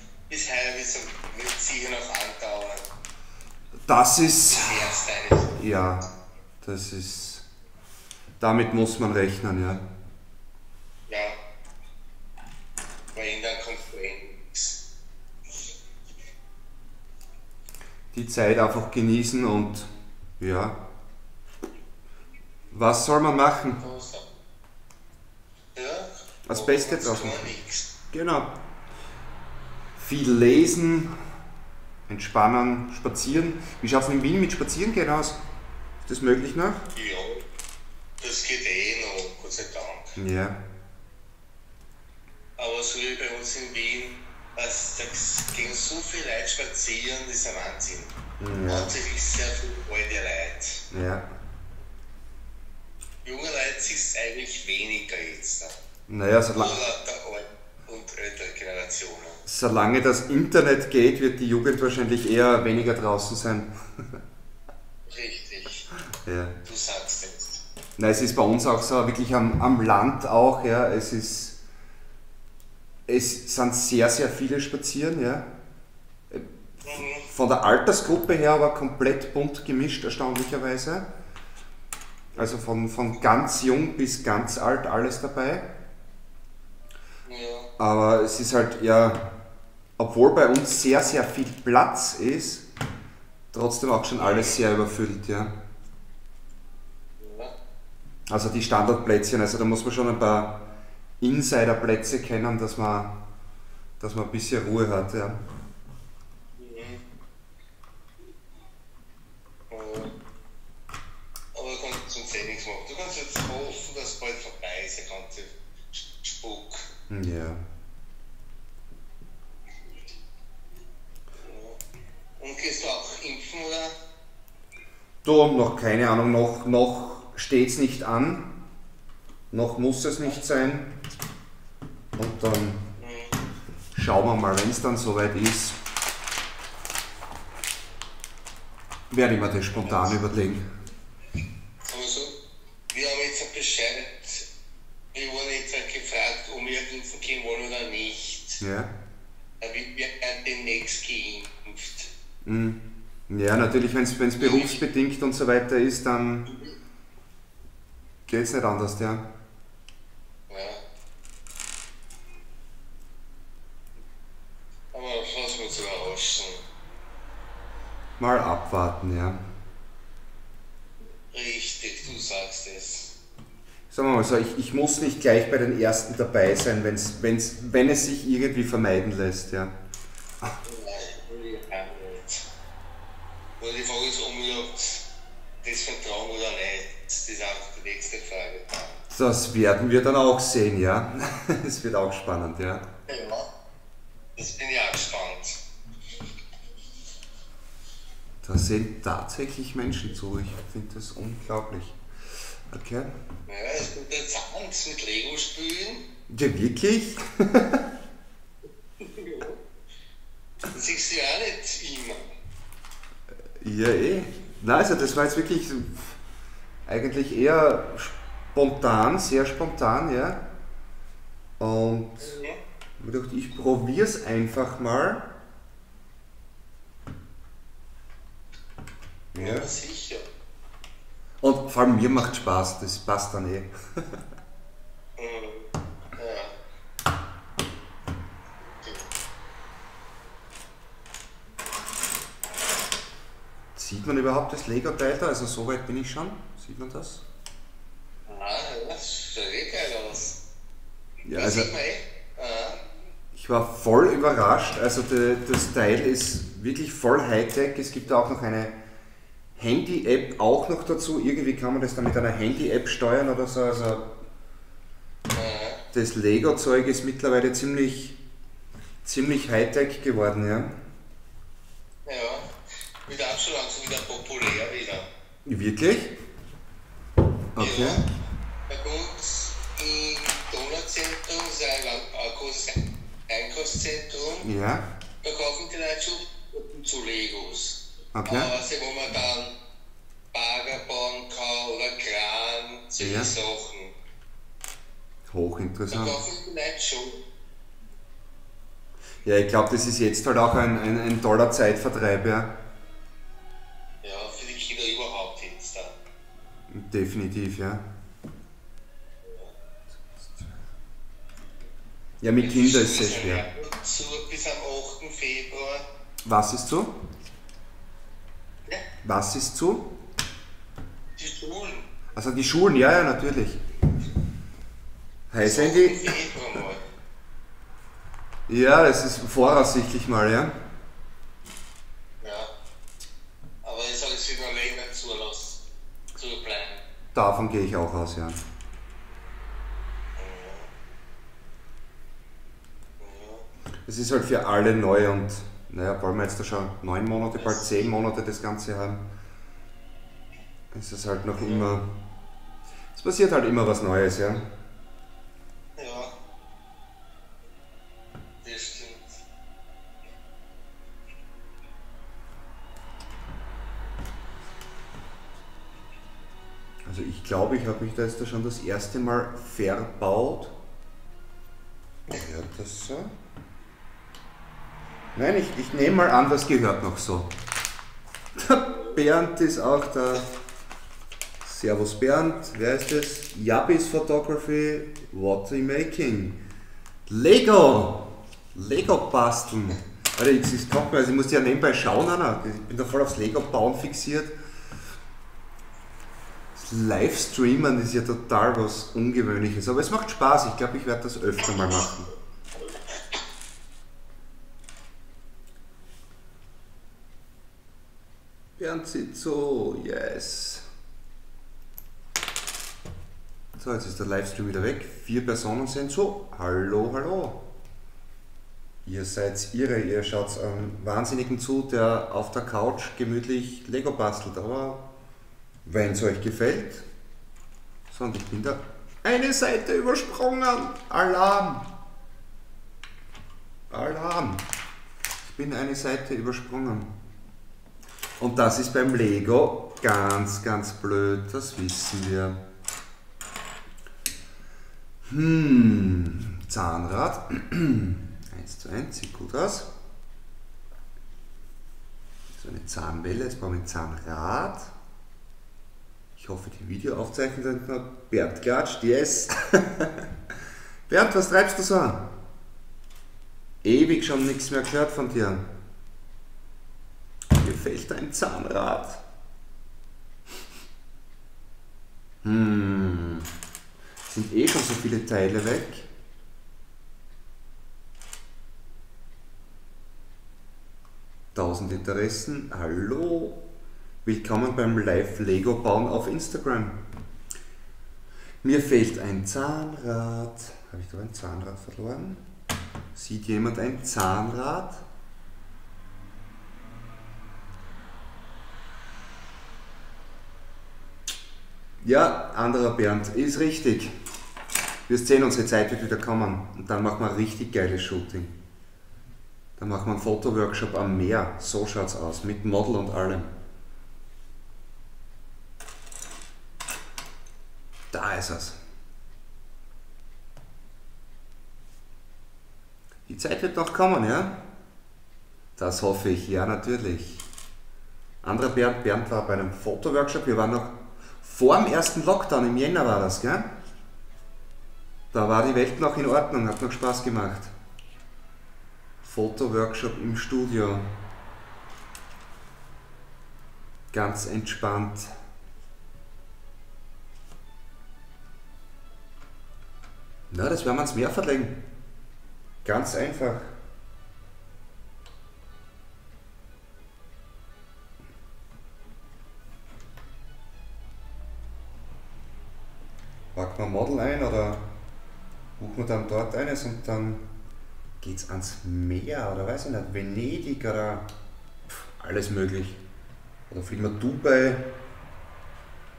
heuer wird sicher noch andauern. Das ist. Ja, das ist. Damit muss man rechnen, ja. Ja. Weil dann kommt nichts. Die Zeit einfach genießen und ja. Was soll man machen? Ja. Das Beste draus machen. Genau. Viel lesen, entspannen, spazieren. Wie schaut es in Wien mit Spazieren gehen aus? Ist das möglich noch? Ja, das geht eh noch, Gott sei Dank. Ja. Aber so wie bei uns in Wien, also, da gehen so viele Leute spazieren, das ist ein Wahnsinn. Ja. Hauptsächlich sehr viele alte Leute. Ja. Junge Leute ist eigentlich weniger jetzt. Naja, Nur sola der alten und ältere Generationen. solange das Internet geht, wird die Jugend wahrscheinlich eher weniger draußen sein. *laughs* Richtig, Ja. du sagst es. Na, es ist bei uns auch so, wirklich am, am Land auch, ja. Es ist. Es sind sehr, sehr viele spazieren, ja. Mhm. Von der Altersgruppe her aber komplett bunt gemischt, erstaunlicherweise. Also von, von ganz jung bis ganz alt alles dabei. Aber es ist halt, ja, obwohl bei uns sehr, sehr viel Platz ist, trotzdem auch schon alles sehr überfüllt, ja. Also die Standardplätzchen, also da muss man schon ein paar Insiderplätze kennen, dass man, dass man ein bisschen Ruhe hat, ja. Mhm. Aber du kannst jetzt hoffen, dass bald vorbei ist, der ganze Spuk. Ja. Und gehst du auch impfen oder? Du, noch keine Ahnung, noch, noch steht es nicht an, noch muss es nicht sein. Und dann Mhm. schauen wir mal, wenn es dann soweit ist, werde ich mir das spontan überlegen. Also, wir haben jetzt ein Bescheid, wir wurden jetzt halt gefragt, ob wir impfen gehen wollen oder nicht. Ja. Wir wir werden demnächst geimpft. Mhm. Ja, natürlich, wenn es berufsbedingt und so weiter ist, dann geht es nicht anders, ja. Ja. Aber lass uns überraschen. Mal abwarten, ja. Richtig, du sagst es. Sagen wir mal so, ich, ich muss nicht gleich bei den ersten dabei sein, wenn's, wenn's, wenn es sich irgendwie vermeiden lässt, ja. Nur die Frage ist, ob wir das vertrauen oder nicht. Das ist auch die nächste Frage. Das werden wir dann auch sehen, ja. *laughs* Es wird auch spannend, ja. Ja. Das bin ich auch gespannt. Da sehen tatsächlich Menschen zu. Ich finde das unglaublich. Okay. Ja, es ist interessant mit Lego spielen. Ja, wirklich? *laughs* Das siehst du ja auch nicht immer. Ja, eh. Nein, also das war jetzt wirklich eigentlich eher spontan, sehr spontan, ja. Und ich dachte, ich probiere es einfach mal. Ja. Ja, sicher. Und vor allem mir macht Spaß, das passt dann eh. Sieht man überhaupt das Lego-Teil da? Also so weit bin ich schon. Sieht man das? Ah, das schaut eh geil aus. Ja, Das also sieht man eh. Ah. ich war voll überrascht. Also de, das Teil ist wirklich voll Hightech. Es gibt auch noch eine Handy-App auch noch dazu. Irgendwie kann man das dann mit einer Handy-App steuern oder so. Also das Lego-Zeug ist mittlerweile ziemlich, ziemlich Hightech geworden, ja. Ja. Wird auch schon langsam wieder populär wieder. Wirklich? Okay. Ja. Bei uns im Donauzentrum, ist ein großes Einkaufszentrum, Ja. da kaufen die Leute schon zu Legos. Okay. Also wo man dann Bagger bauen kann oder Kran, solche Ja. Sachen. Da Hochinteressant. kaufen die Leute schon. Ja, ich glaube, das ist jetzt halt auch ein, ein, ein toller Zeitvertreib, ja. Ja, für die Kinder überhaupt jetzt da. Definitiv, ja. Ja, mit Kindern ist es sehr schwer. Zu, bis am 8. Februar. Was ist zu? Was ist zu? die Schulen. Also die Schulen, ja, ja, natürlich. Heißt 8. eigentlich, Februar mal. ja, das ist voraussichtlich mal, ja. Ja. Aber es soll sich noch länger zulassen. Zu bleiben. Davon gehe ich auch aus, ja. Ja. Es ist halt für alle neu und, naja, wollen wir jetzt da schon neun Monate, bald zehn Monate das Ganze haben, ist es halt noch immer, es passiert halt immer was Neues, ja. Ja. Das stimmt. Also ich glaube, ich habe mich da jetzt da schon das erste Mal verbaut. Gehört das so? Nein, ich, ich nehme mal an, das gehört noch so. Der Bernd ist auch da. Servus Bernd, wer ist das? Yabis Photography, what are you making? Lego! Lego basteln. Alter, ich, ich, kommt mir, also ich muss ja nebenbei schauen, Anna. Ich bin da voll aufs Lego bauen fixiert. Livestreamen ist ja total was Ungewöhnliches, aber es macht Spaß. Ich glaube, ich werde das öfter mal machen. So, yes. So, jetzt ist der Livestream wieder weg. Vier Personen sind so. Hallo, hallo. Ihr seid irre, ihr schaut einem Wahnsinnigen zu, der auf der Couch gemütlich Lego bastelt. Aber wenn es euch gefällt, so und ich bin da eine Seite übersprungen. Alarm! Alarm! Ich bin eine Seite übersprungen. Und das ist beim Lego ganz, ganz blöd, das wissen wir. Hm, Zahnrad. *clears throat* 1 zu 1, sieht gut aus. So eine Zahnwelle, jetzt brauchen wir ein Zahnrad. Ich hoffe, die Videoaufzeichnungen sind noch. Bernd klatscht, yes. *laughs* Bernd, was treibst du so? Ewig schon nichts mehr gehört von dir. Fehlt ein Zahnrad. Hm. Sind eh schon so viele Teile weg. Tausend Interessen. Hallo. Willkommen beim Live Lego Bauen auf Instagram. Mir fehlt ein Zahnrad. Habe ich da ein Zahnrad verloren? Sieht jemand ein Zahnrad? Ja, anderer Bernd, ist richtig. Wir sehen, unsere Zeit wird wieder kommen. Und dann machen wir ein richtig geiles Shooting. Dann machen wir einen Fotoworkshop am Meer. So schaut's aus. Mit Model und allem. Da ist es. Die Zeit wird noch kommen, ja? Das hoffe ich, ja, natürlich. Anderer Bernd, Bernd war bei einem Fotoworkshop. Wir waren noch vor dem ersten Lockdown, im Jänner war das, gell? Da war die Welt noch in Ordnung, hat noch Spaß gemacht. Fotoworkshop im Studio. Ganz entspannt. Na, das werden wir ans Meer verlegen. Ganz einfach. Wir ein Model ein oder buchen wir dann dort eines und dann geht's ans Meer oder weiß ich nicht, Venedig oder pff, alles möglich. Oder wir Dubai.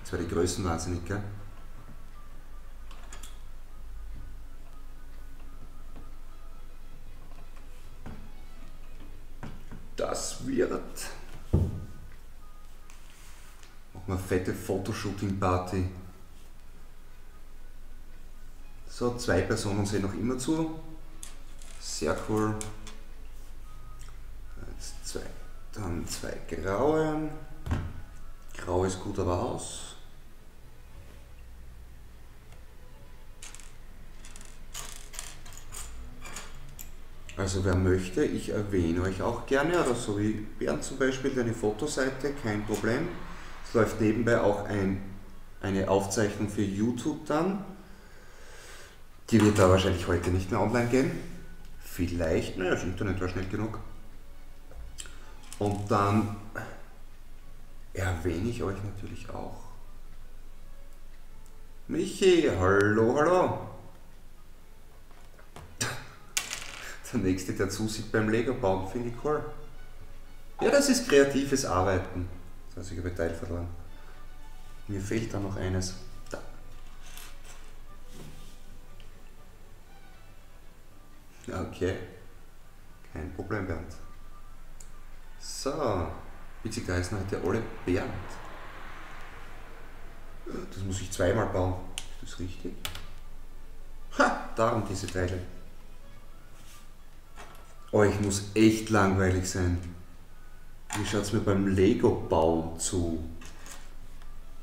Das wäre die Größen wahnsinnig, gell? Das wird. Machen wir eine fette Fotoshooting-Party. So, zwei Personen sehen noch immer zu. Sehr cool. Jetzt zwei. Dann zwei graue. Grau ist gut, aber aus. Also wer möchte, ich erwähne euch auch gerne, oder so wie Bernd zum Beispiel, deine Fotoseite, kein Problem. Es läuft nebenbei auch ein, eine Aufzeichnung für YouTube dann. Die wird da wahrscheinlich heute nicht mehr online gehen. Vielleicht, naja, das Internet war schnell genug. Und dann erwähne ich euch natürlich auch. Michi, hallo, hallo. Der nächste, der zusieht beim Lego bauen, finde ich cool. Ja, das ist kreatives Arbeiten. Das heißt, ich habe Teil verloren. Mir fehlt da noch eines. Da. Okay. Kein Problem, Bernd. So. Witzig, da heißen heute alle Bernd. Das muss ich zweimal bauen. Ist das richtig? Ha! Darum diese Teile. Oh, ich muss echt langweilig sein. Wie schaut es mir beim Lego-Bauen zu?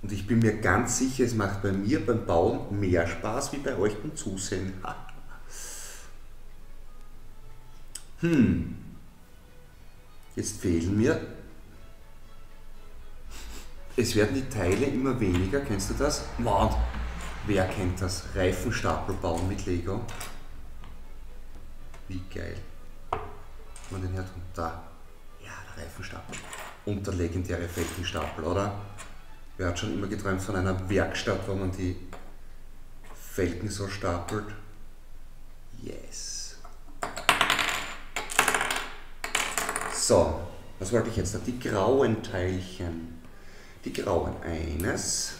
Und ich bin mir ganz sicher, es macht bei mir beim Bauen mehr Spaß wie bei euch beim Zusehen. Hm. Jetzt fehlen mir. Es werden die Teile immer weniger, kennst du das? Wow. Wer kennt das? Reifenstapel bauen mit Lego. Wie geil. Man den hört, da. Ja, der Reifenstapel. Und der legendäre Felgenstapel, oder? Wer hat schon immer geträumt von einer Werkstatt, wo man die Felgen so stapelt? Yes. So, was wollte ich jetzt da? Die grauen Teilchen. Die grauen eines.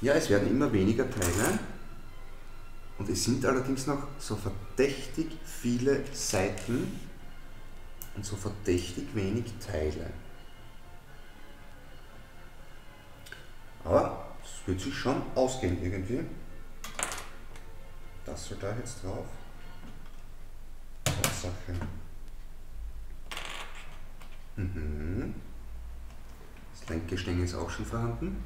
Ja, es werden immer weniger Teile. Und es sind allerdings noch so verdächtig viele Seiten und so verdächtig wenig Teile. Aber es wird sich schon ausgehen irgendwie. Das soll da jetzt drauf. Tatsache. Mhm. Das Lenkgestänge ist auch schon vorhanden.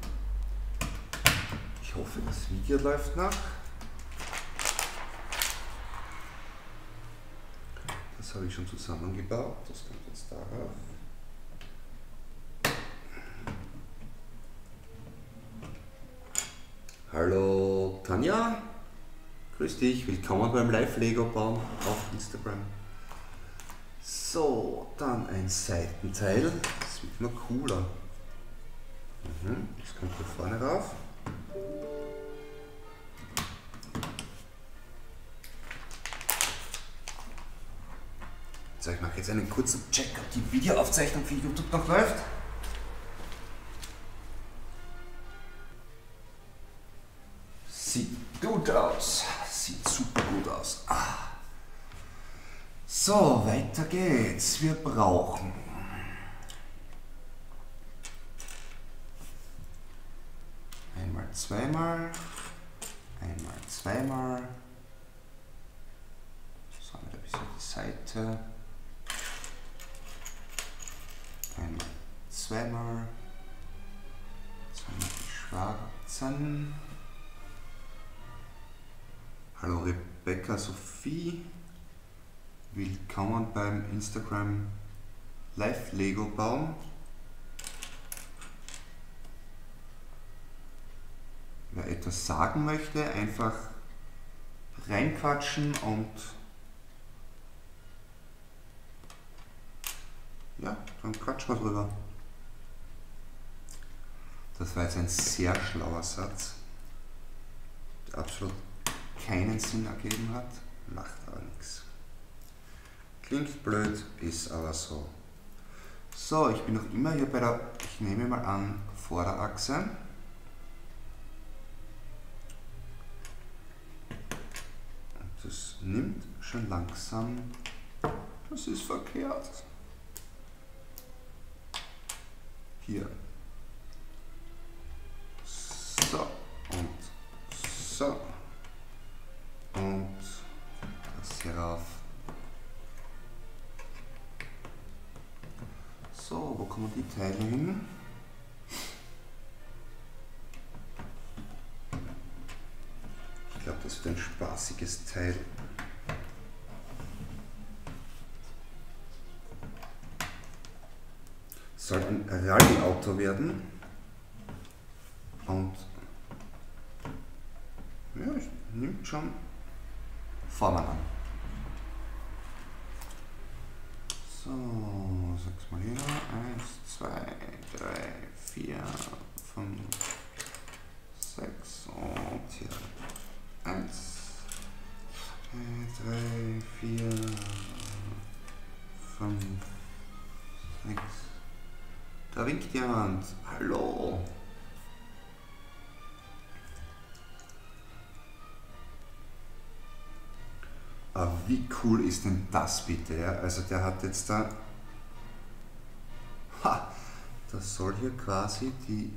Ich hoffe, das Video läuft nach. Das habe ich schon zusammengebaut. Das kommt jetzt darauf. Hallo Tanja, grüß dich, willkommen beim Live-Lego bauen auf Instagram. So, dann ein Seitenteil, das wird immer cooler. Mhm, das kommt hier vorne rauf. So, ich mache jetzt einen kurzen Check, ob die Videoaufzeichnung für YouTube noch läuft. Sieht gut aus. Sieht super gut aus. Ah. So, weiter geht's. Wir brauchen einmal, zweimal, einmal, zweimal. So, ein bisschen die Seite. Einmal, zweimal. Zweimal die schwarzen. Hallo Rebecca Sophie. Willkommen beim Instagram Live Lego bauen. Wer etwas sagen möchte, einfach reinquatschen und ja, dann quatschen wir drüber. Das war jetzt ein sehr schlauer Satz, absolut keinen Sinn ergeben hat, macht aber nichts. Klingt blöd, ist aber so. So, ich bin noch immer hier bei der, ich nehme mal an, Vorderachse. Und das nimmt schon langsam, das ist verkehrt. Hier. So, und So. Und das hier rauf. So, wo kommen die Teile hin? Ich glaube, das wird ein spaßiges Teil. Soll ein Rallye-Auto werden. Und ja, es nimmt schon Formen wie cool ist denn das bitte? Ja? Also der hat jetzt da... Ha! Das soll hier quasi die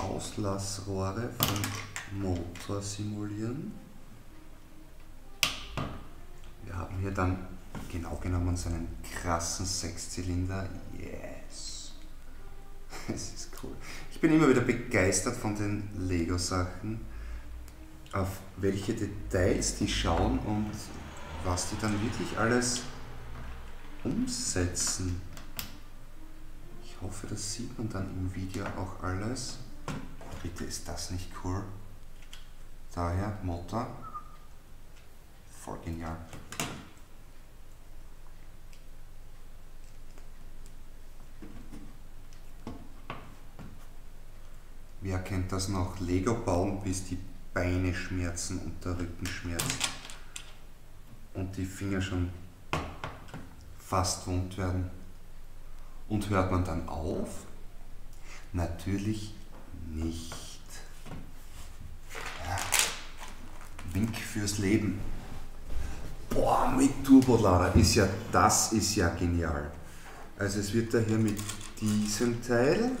Auslassrohre vom Motor simulieren. Wir haben hier dann genau genommen so einen krassen Sechszylinder. Yes! *laughs* Es ist cool. Ich bin immer wieder begeistert von den Lego-Sachen auf welche Details die schauen und was die dann wirklich alles umsetzen. Ich hoffe, das sieht man dann im Video auch alles. Bitte ist das nicht cool. Daher Motor. Voll genial. Wer kennt das noch? Lego bauen, bis die Beine schmerzen und der Rücken schmerzt und die Finger schon fast wund werden. Und hört man dann auf? Natürlich nicht. Ja. Wink fürs Leben. Boah, mit Turbolader ist ja, das ist ja genial. Also es wird da hier mit diesem Teil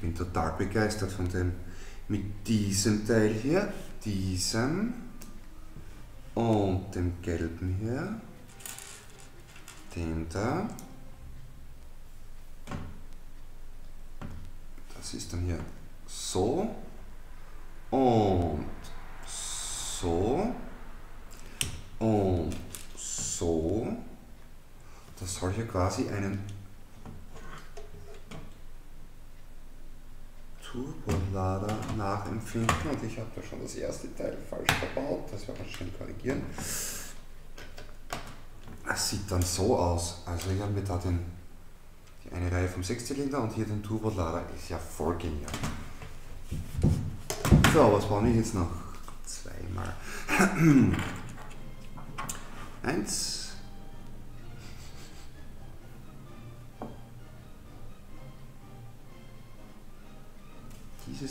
bin total begeistert von dem. Mit diesem Teil hier, diesem und dem gelben hier, dem da. Das ist dann hier so und so und so. Das soll hier quasi einen Turbolader nachempfinden und ich habe da schon das erste Teil falsch verbaut, das werden wir schnell korrigieren. Es sieht dann so aus, also ich habe mir da den, die eine Reihe vom Sechszylinder und hier den Turbolader, ist ja voll genial. So, was brauche ich jetzt noch? Zweimal. *clears throat* Eins,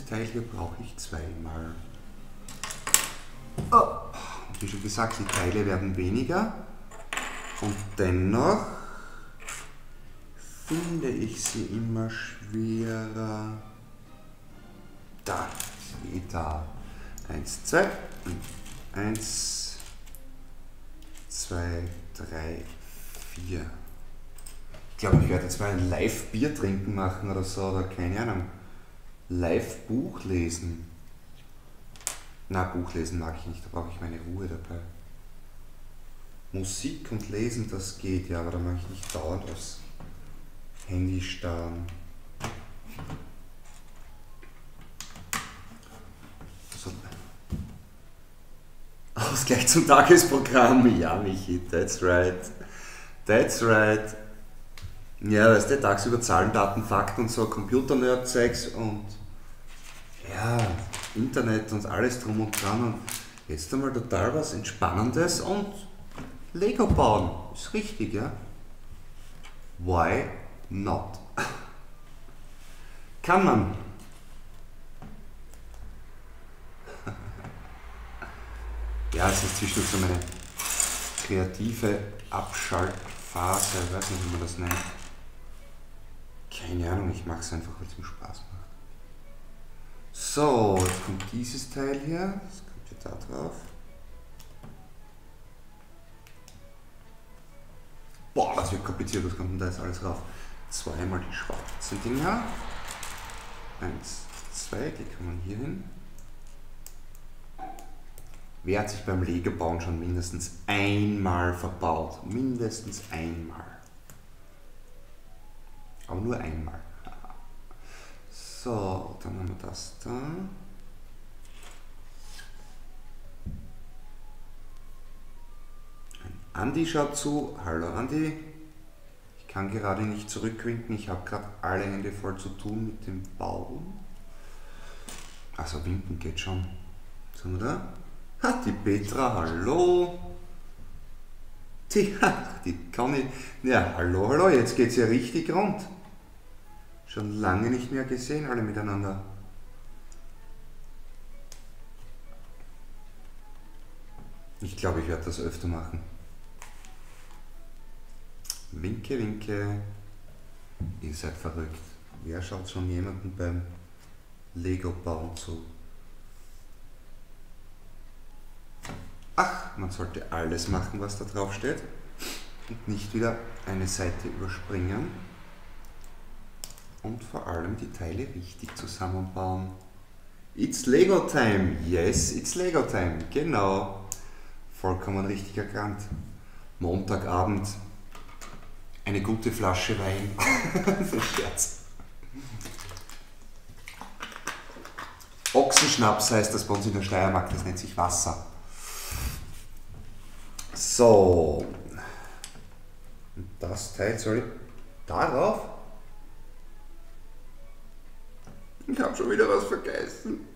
Teil hier brauche ich zweimal. Oh. Wie schon gesagt, die Teile werden weniger und dennoch finde ich sie immer schwerer. Da, wie da. Eins, zwei, eins, zwei, drei, vier. Ich glaube, ich werde jetzt mal ein Live-Bier trinken machen oder so, oder keine Ahnung. Live-Buch lesen. Na, Buch lesen mag ich nicht, da brauche ich meine Ruhe dabei. Musik und Lesen, das geht ja, aber da mag ich nicht dauernd aufs Handy starren. So. Ausgleich zum Tagesprogramm. Ja, Michi, that's right. That's right. Ja, weißt du, tagsüber Zahlen, Daten, Fakten und so, Computer-Nerd-Zeugs und ja, Internet und alles drum und dran. Und jetzt einmal total was Entspannendes und Lego bauen. Ist richtig, ja? Why not? *laughs* Kann man. *laughs* ja, es ist zwischendurch so meine kreative Abschaltphase, ich weiß nicht, wie man das nennt. Keine Ahnung, ich mache es einfach, weil es mir Spaß macht. So, jetzt kommt dieses Teil hier. Das kommt ja da drauf. Boah, das wird kompliziert, was kommt denn da jetzt alles drauf? Zweimal die schwarzen Dinger. Eins, zwei, die kann man hier hin. Wer hat sich beim Legebauen schon mindestens einmal verbaut? Mindestens einmal. Aber nur einmal. So, dann haben wir das da. Andi schaut zu. Hallo Andi. Ich kann gerade nicht zurückwinken. Ich habe gerade alle Hände voll zu tun mit dem Bauen. Also winken geht schon. Sind wir da? Ha, die Petra, hallo. Die, *laughs* die kann ich. Ja, hallo, hallo, jetzt geht's ja richtig rund. Schon lange nicht mehr gesehen, alle miteinander. Ich glaube, ich werde das öfter machen. Winke, winke. Ihr seid verrückt. Wer schaut schon jemanden beim Lego-Bauen zu? Ach, man sollte alles machen, was da drauf steht und nicht wieder eine Seite überspringen und vor allem die Teile richtig zusammenbauen. It's Lego Time! Yes, it's Lego Time! Genau. Vollkommen richtig erkannt. Montagabend. Eine gute Flasche Wein. *laughs* Scherz. Ochsenschnaps heißt das bei uns in der Steiermark, das nennt sich Wasser. So. Das Teil soll ich darauf? Ich habe schon wieder was vergessen.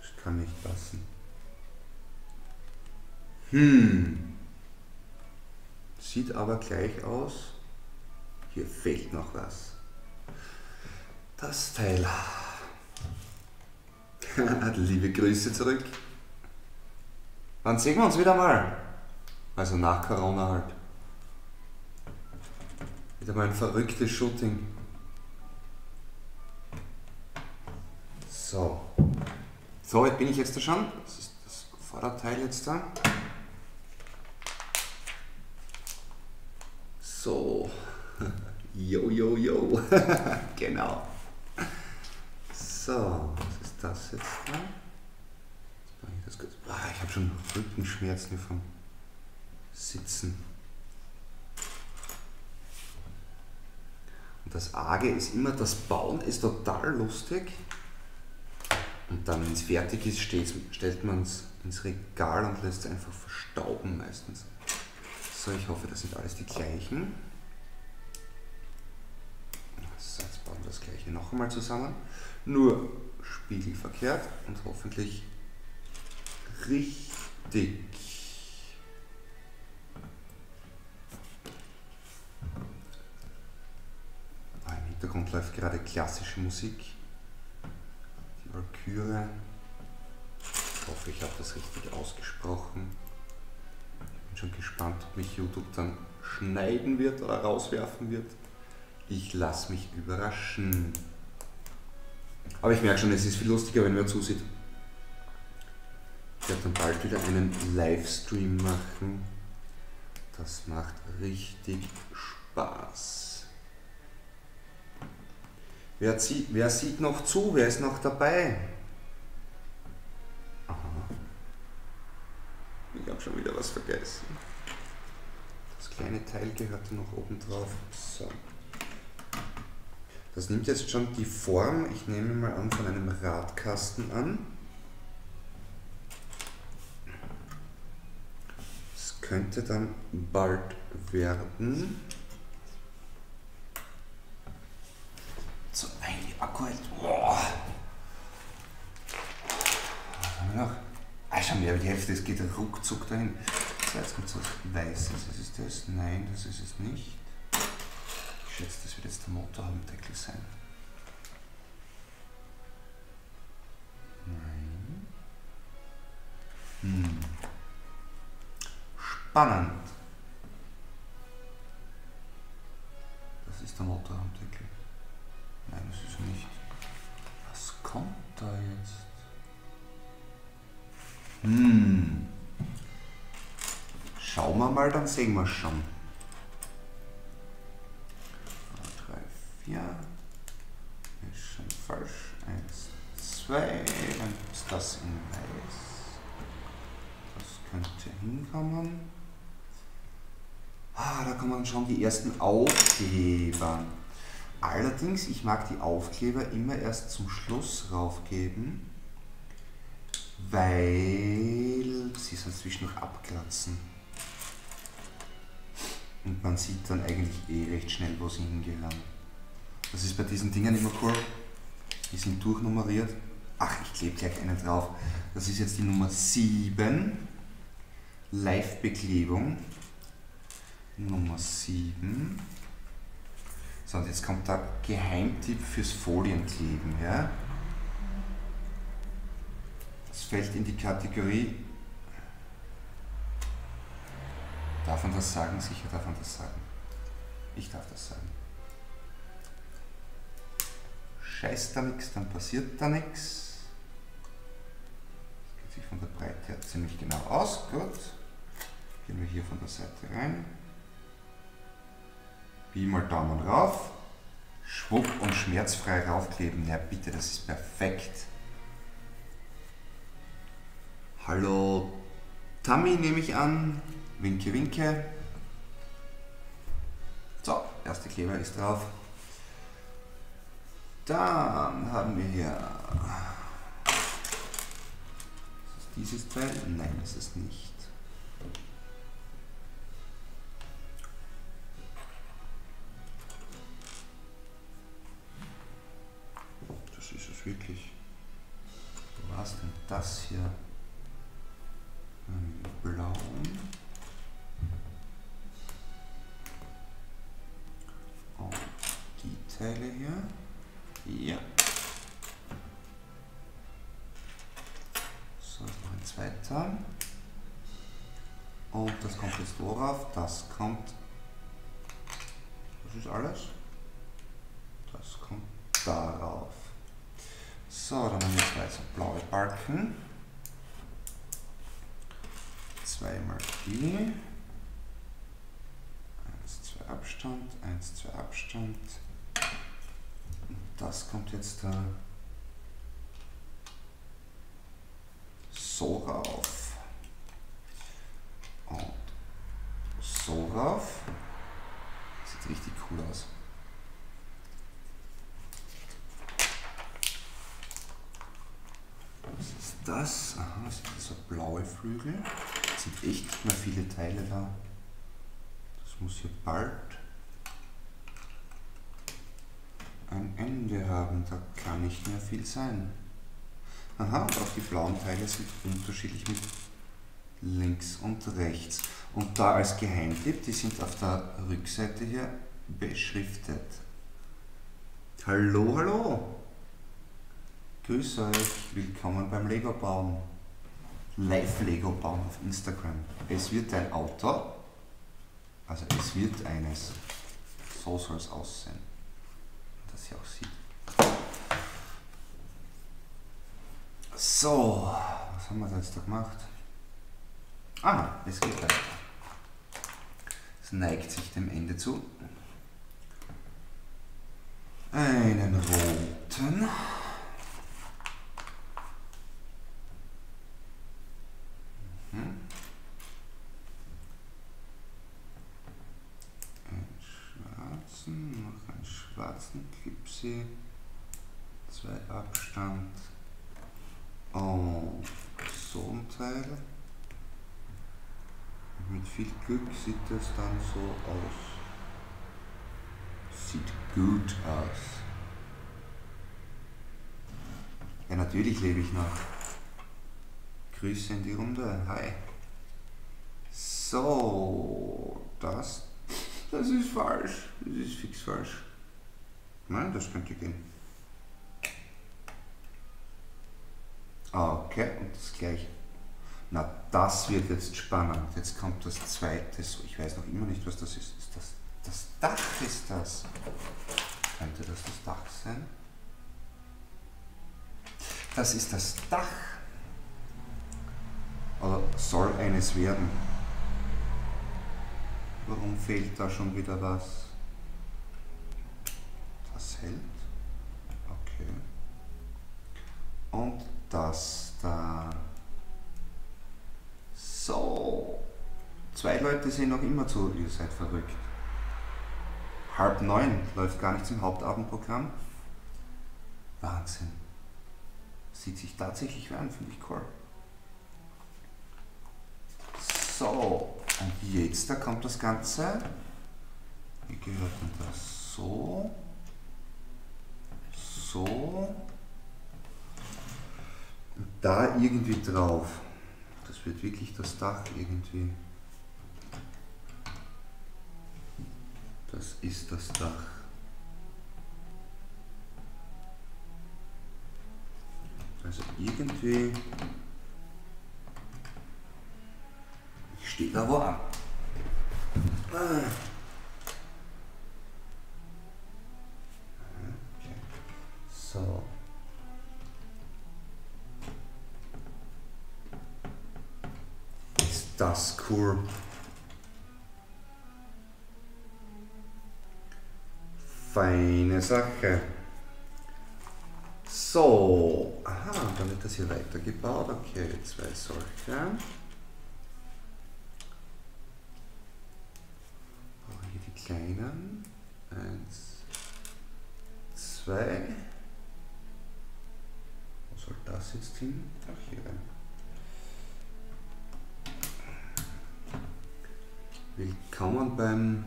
Das kann nicht passen. Hm. Sieht aber gleich aus. Hier fehlt noch was. Das Teil. *laughs* Liebe Grüße zurück. Wann sehen wir uns wieder mal? Also nach Corona halt. Wieder mal ein verrücktes Shooting. So. So weit bin ich jetzt da schon. Das ist das Vorderteil jetzt da. So. Jo, jo, jo. genau. So, was ist das jetzt da? Das ah, ich habe schon Rückenschmerzen vom Sitzen. Das Arge ist immer, das Bauen ist total lustig. Und dann, wenn es fertig ist, stellt man es ins Regal und lässt es einfach verstauben meistens. So, ich hoffe, das sind alles die gleichen. So, jetzt bauen wir das gleiche noch einmal zusammen. Nur spiegelverkehrt und hoffentlich richtig. Hintergrund läuft gerade klassische Musik. Die Valkyrie. Ich hoffe, ich habe das richtig ausgesprochen. Bin schon gespannt, ob mich YouTube dann schneiden wird oder rauswerfen wird. Ich lasse mich überraschen. Aber ich merke schon, es ist viel lustiger, wenn man zusieht. Ich werde dann bald wieder einen Livestream machen. Das macht richtig Spaß. Wer, zieht, wer sieht noch zu? Wer ist noch dabei? Aha. Ich habe schon wieder was vergessen. Das kleine Teil gehörte noch oben drauf. So. Das nimmt jetzt schon die Form, ich nehme mal an, von einem Radkasten an. Es könnte dann bald werden. So, ein Akku hält. Boah. Was haben wir noch? Ah, schon mehr wie die Hälfte, es geht ruckzuck dahin. So, jetzt kommt so Weißes. Ist es das? Nein, das ist es nicht. Ich schätze, das wird jetzt der Motorhaubendeckel sein. Nein. Hm. Spannend. Das ist der Motorhaubendeckel. Nein, da jetzt? Hm. Schauen wir mal, dann sehen wir es schon. 3, 4. Ist schon falsch. 1, 2. Dann ist das in weiß. Das könnte hinkommen. Ah, da kommen schon die ersten Aufkleber. Allerdings, ich mag die Aufkleber immer erst zum Schluss raufgeben, weil sie sonst zwischendurch abkratzen. Und man sieht dann eigentlich eh recht schnell, wo sie hingehören. Das ist bei diesen Dingen immer cool. Die sind durchnummeriert. Ach, ich klebe gleich einen drauf. Das ist jetzt die Nummer 7. Live-Beklebung. Nummer 7. So, und jetzt kommt der Geheimtipp fürs Folienkleben. Ja? Das fällt in die Kategorie. Darf man das sagen? Sicher darf man das sagen. Ich darf das sagen. Scheißt da nichts, dann passiert da nichts. Das geht sich von der Breite her ziemlich genau aus. Gut. Gehen wir hier von der Seite rein. Pi mal Daumen rauf. Schwupp und schmerzfrei raufkleben. Ja bitte, das ist perfekt. Hallo Tammy nehme ich an. Winke, winke. So, erste Kleber ist drauf. Dann haben wir hier. Ist dieses Teil? Nein, ist es nicht. Was denn das hier? Blau. Und die Teile hier. Ja. So, ist noch ein zweiter. Und das kommt jetzt worauf? Das kommt. Das ist alles. Das kommt darauf. So, dann haben wir zwei so blaue Balken. Zweimal die. Eins, zwei Abstand, eins, zwei Abstand. Und das kommt jetzt da so rauf. Und so rauf. Sieht richtig cool aus. Das? Aha, das sind so blaue Flügel. Es sind echt nicht mehr viele Teile da. Das muss hier bald ein Ende haben. Da kann nicht mehr viel sein. Aha, und auch die blauen Teile sind unterschiedlich mit links und rechts. Und da als Geheimtipp, die sind auf der Rückseite hier beschriftet. Hallo, hallo! Grüß euch, willkommen beim Lego bauen. Live Lego bauen auf Instagram. Es wird ein Auto, also es wird eines. So soll es aussehen. Dass ihr auch sieht. So, was haben wir da jetzt da gemacht? Ah, es geht weiter. Es neigt sich dem Ende zu. Einen roten. 2 Abstand auf Sohnteil. Mit viel Glück sieht das dann so aus. Sieht gut aus. Ja, natürlich lebe ich noch. Grüße in die Runde. Hi. So, das, das ist falsch. Das ist fix falsch. Nein, das könnte gehen. Okay, und das gleiche. Na, das wird jetzt spannend. Jetzt kommt das zweite. Ich weiß noch immer nicht, was das ist. Ist das das Dach? Ist das? Könnte das das Dach sein? Das ist das Dach. Oder soll eines werden. Warum fehlt da schon wieder was? Das hält. Okay. Und das da. So. Zwei Leute sehen noch immer zu, ihr seid verrückt. Halb neun läuft gar nichts im Hauptabendprogramm. Wahnsinn. Sieht sich tatsächlich an, finde ich cool. So, und jetzt, da kommt das Ganze. Wie gehört denn das? So. So. Da irgendwie drauf. Das wird wirklich das Dach irgendwie. Das ist das Dach. Also irgendwie. Ich stehe da wo an. Ah. So. Ist das cool? Feine Sache. So, aha, dann wird das hier weitergebaut. Okay, zwei solche. Brauche hier die kleinen. Eins, zwei. Soll das jetzt hin? Ach, hier rein. Willkommen beim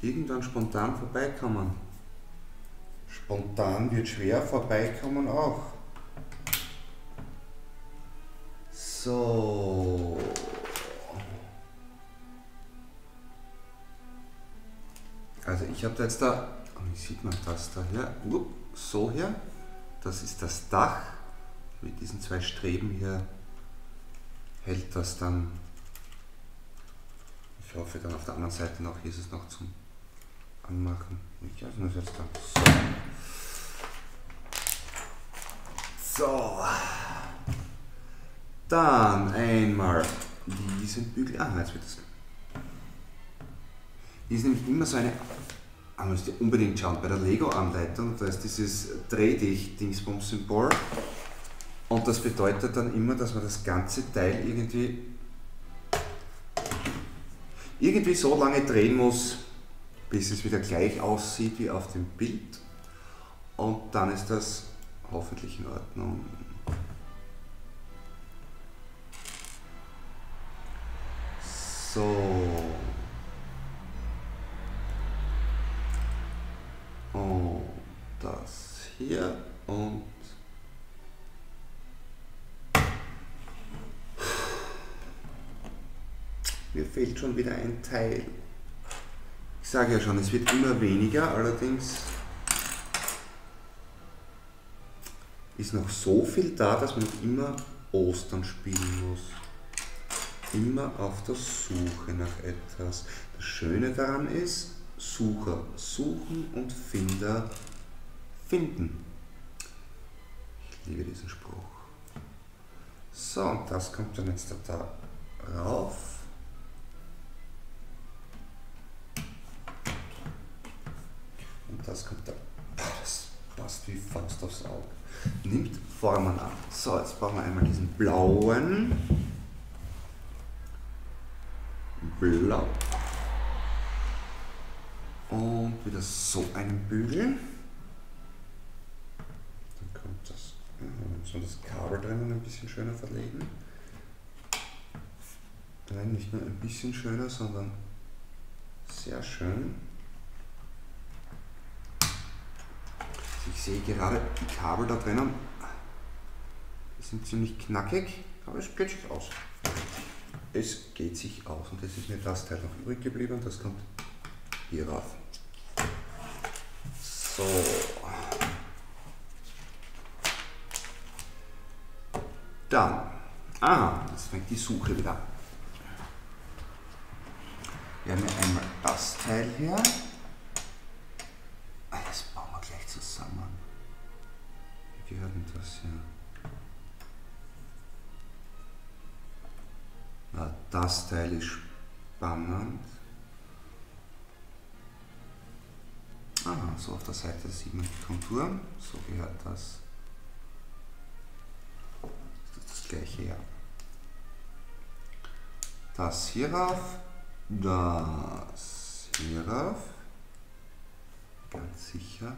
irgendwann spontan vorbeikommen. Spontan wird schwer, vorbeikommen auch. So. Also ich habe jetzt da, wie sieht man das da hier? So hier. Das ist das Dach. Mit diesen zwei Streben hier hält das dann. Ich hoffe dann auf der anderen Seite noch, hier ist es noch zum anmachen. Ich öffne es jetzt dann. So. So. Dann einmal diesen Bügel. Ah, jetzt wird es. Die ist nämlich immer so eine. Ah, müsst ihr unbedingt schauen bei der Lego-Anleitung. Da ist dieses Drehdicht-Dingsbums-Symbol. Und das bedeutet dann immer, dass man das ganze Teil irgendwie irgendwie so lange drehen muss, bis es wieder gleich aussieht wie auf dem Bild. Und dann ist das hoffentlich in Ordnung. So. Und das hier und mir fehlt schon wieder ein Teil. Ich sage ja schon, es wird immer weniger, allerdings ist noch so viel da, dass man immer Ostern spielen muss. Immer auf der Suche nach etwas. Das Schöne daran ist, Sucher suchen und Finder finden. Ich liebe diesen Spruch. So, und das kommt dann jetzt da rauf. Das kommt da. Das passt wie Faust aufs Auge. Nimmt Formen an. So, jetzt brauchen wir einmal diesen blauen. Blau. Und wieder so einen Bügel. Dann kommt das. Ja, so das Kabel drinnen ein bisschen schöner verlegen. Nein, nicht nur ein bisschen schöner, sondern sehr schön. Ich sehe gerade die Kabel da drinnen. Die sind ziemlich knackig, aber es geht sich aus. Es geht sich aus und jetzt ist mir das Teil noch übrig geblieben und das kommt hier rauf. So. Dann, aha, jetzt fängt die Suche wieder an. Wir haben hier einmal das Teil hier. Denn das hier? Na, das Teil ist spannend. Aha, so auf der Seite sieht man die Kontur. So gehört das. Das das gleiche, ja. Das hierauf, das hierauf. Ganz sicher.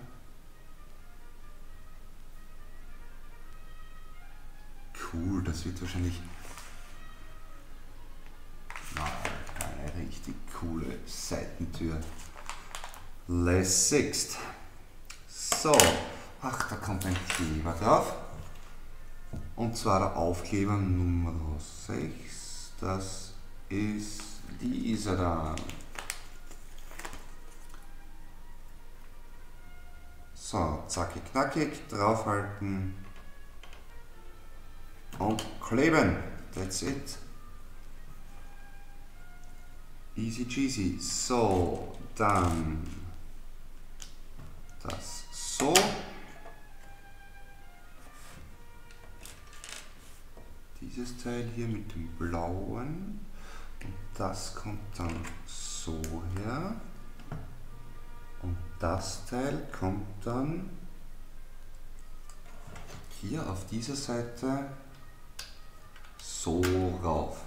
Cool, das wird wahrscheinlich na, eine richtig coole Seitentür. Les Sixt. So, ach, da kommt ein Kleber drauf. Und zwar der Aufkleber Nummer 6. Das ist dieser da. So, zackig knackig, draufhalten und kleben. That's it. Easy cheesy. So, dann das so. Dieses Teil hier mit dem blauen. Und das kommt dann so her. Und das Teil kommt dann hier auf dieser Seite so rauf.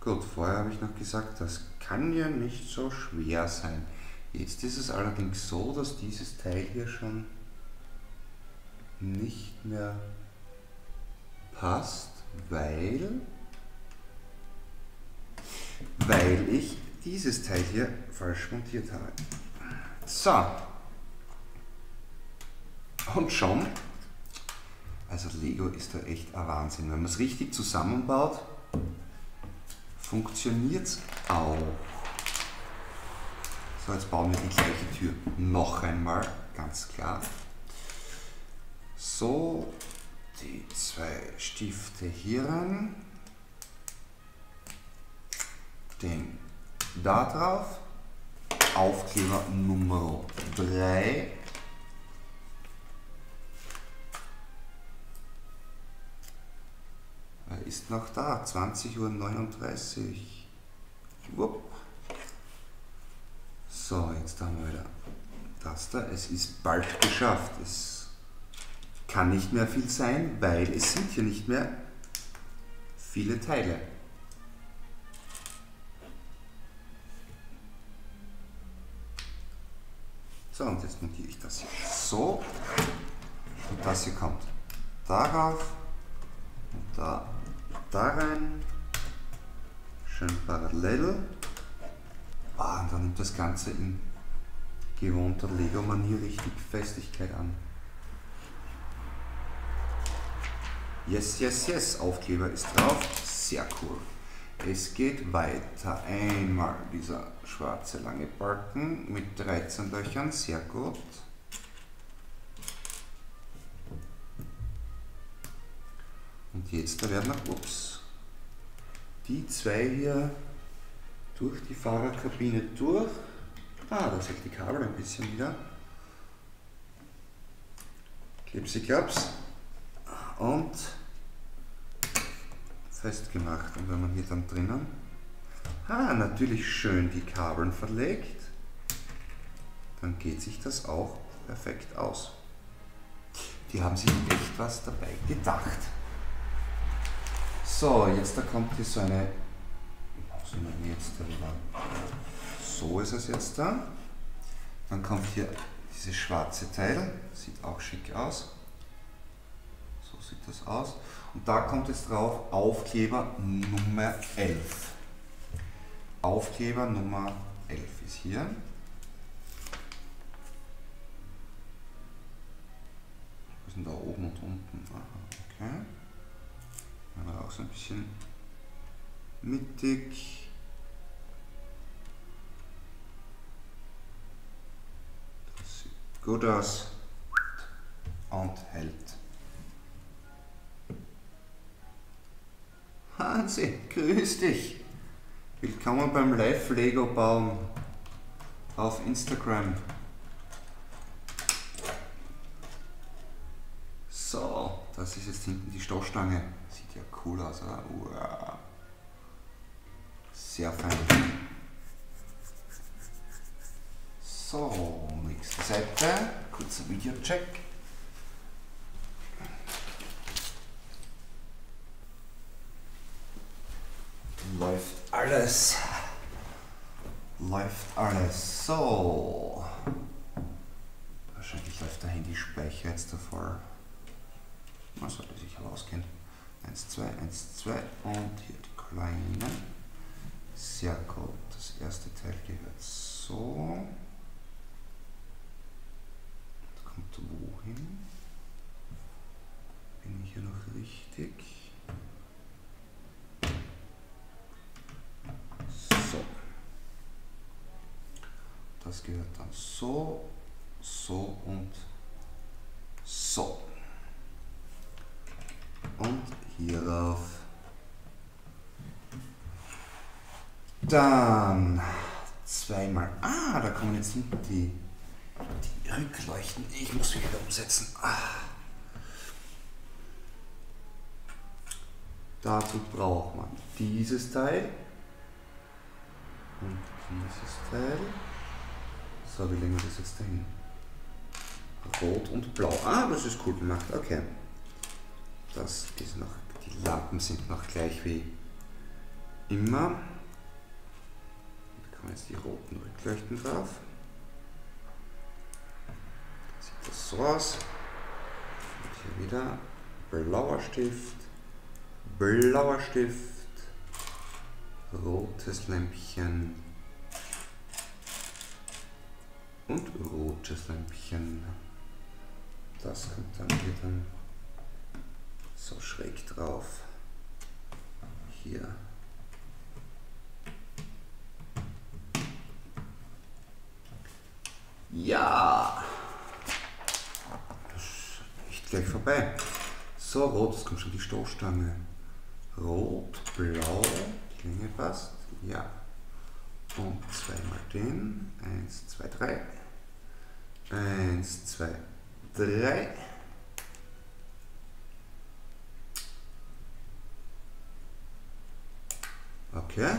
Gut, vorher habe ich noch gesagt, das kann ja nicht so schwer sein. Jetzt ist es allerdings so, dass dieses Teil hier schon nicht mehr passt, weil, weil ich dieses Teil hier falsch montiert habe. So. Und schon. Also Lego ist da echt ein Wahnsinn. Wenn man es richtig zusammenbaut, funktioniert es auch. So, jetzt bauen wir die gleiche Tür noch einmal, ganz klar. So, die zwei Stifte hier ran, den da drauf, Aufkleber Nummer 3 Er ist noch da, 20.39 Uhr. Wupp. So, jetzt haben wir wieder das da. Es ist bald geschafft. Es kann nicht mehr viel sein, weil es sind hier nicht mehr viele Teile. So, und jetzt montiere ich das hier so. Und das hier kommt darauf und da da rein, schön parallel. Ah, und dann nimmt das Ganze in gewohnter Lego-Manier richtig Festigkeit an. Yes, yes, yes, Aufkleber ist drauf, sehr cool. Es geht weiter. Einmal dieser schwarze lange Balken mit 13 Löchern, sehr gut. Und jetzt da werden noch, ups, die zwei hier durch die Fahrerkabine durch. Ah, da seht die Kabel ein bisschen wieder. Klipsi klaps. Und festgemacht. Und wenn man hier dann drinnen, ah, natürlich schön die Kabeln verlegt, dann geht sich das auch perfekt aus. Die haben sich echt was dabei gedacht. So, jetzt da kommt hier so eine, jetzt so ist es jetzt da. Dann kommt hier dieses schwarze Teil, sieht auch schick aus. Sieht das aus. Und da kommt jetzt drauf Aufkleber Nummer 11. Aufkleber Nummer 11 ist hier. Was denn da oben und unten? Aha, okay. Aber auch so ein bisschen mittig. gut aus und hält. Hansi, grüß dich. Willkommen beim Live Lego Bauen auf Instagram. So, das ist jetzt hinten die Stoßstange. Sieht ja cool aus, oder? Uah. Sehr fein. So, nächste Seite. Kurzer Videocheck. Läuft alles. Läuft alles. So. Wahrscheinlich läuft der Handyspeicher jetzt davor. Man sollte sich herausgehen. 1, 2, 1, 2 und hier die kleinen. Sehr gut. Das erste Teil gehört so. Das kommt wohin? Bin ich hier noch richtig? Das gehört dann so, so und so. Und hierauf. Dann zweimal. Ah, da kommen jetzt hinten die, die Rückleuchten. Ich muss mich wieder umsetzen. Ah. Dazu braucht man dieses Teil und dieses Teil. So, wie legen wir das jetzt dahin? Rot und Blau. Ah, das ist cool gemacht. Okay. Das ist noch, die Lampen sind noch gleich wie immer. Da kommen jetzt die roten Rückleuchten drauf. Sieht das so aus. Und hier wieder blauer Stift, blauer Stift, rotes Lämpchen und rotes Lämpchen. Das kommt dann hier dann so schräg drauf. Hier. Ja. Das ist echt gleich vorbei. So, rot, jetzt kommt schon die Stoßstange. Rot, blau, die Länge passt. Ja. Und zweimal den. Eins, zwei, drei. Eins, zwei, drei. Okay.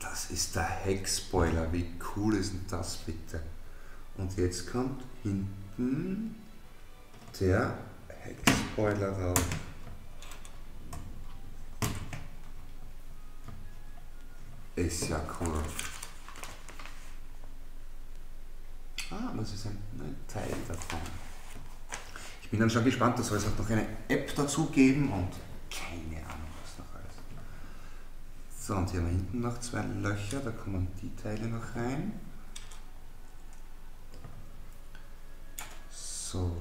Das ist der Heckspoiler. Wie cool ist denn das bitte? Und jetzt kommt hinten der Heckspoiler rauf. Ist ja cool. Ah, das ist ein, ein Teil davon. Ich bin dann schon gespannt, da soll es auch noch eine App dazu geben und keine Ahnung, was noch alles. So, und hier haben wir hinten noch zwei Löcher, da kommen die Teile noch rein. So.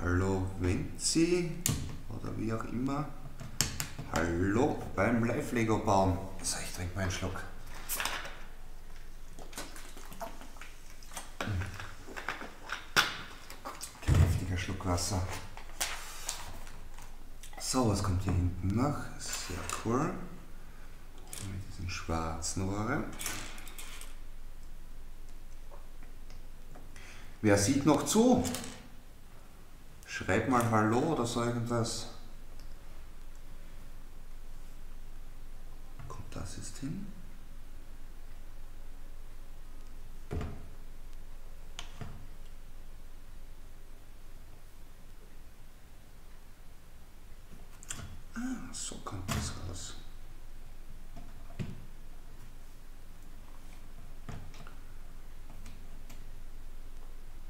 Hallo Wenzi oder wie auch immer. Hallo beim Live-Lego bauen. So, ich trinke mal einen Schluck. Kräftiger Schluck Wasser. So, was kommt hier hinten noch? Sehr cool. Mit diesen schwarzen Rohren. Wer sieht noch zu? Schreib mal Hallo oder so irgendwas. Kommt das jetzt hin? Ah, so kommt das raus.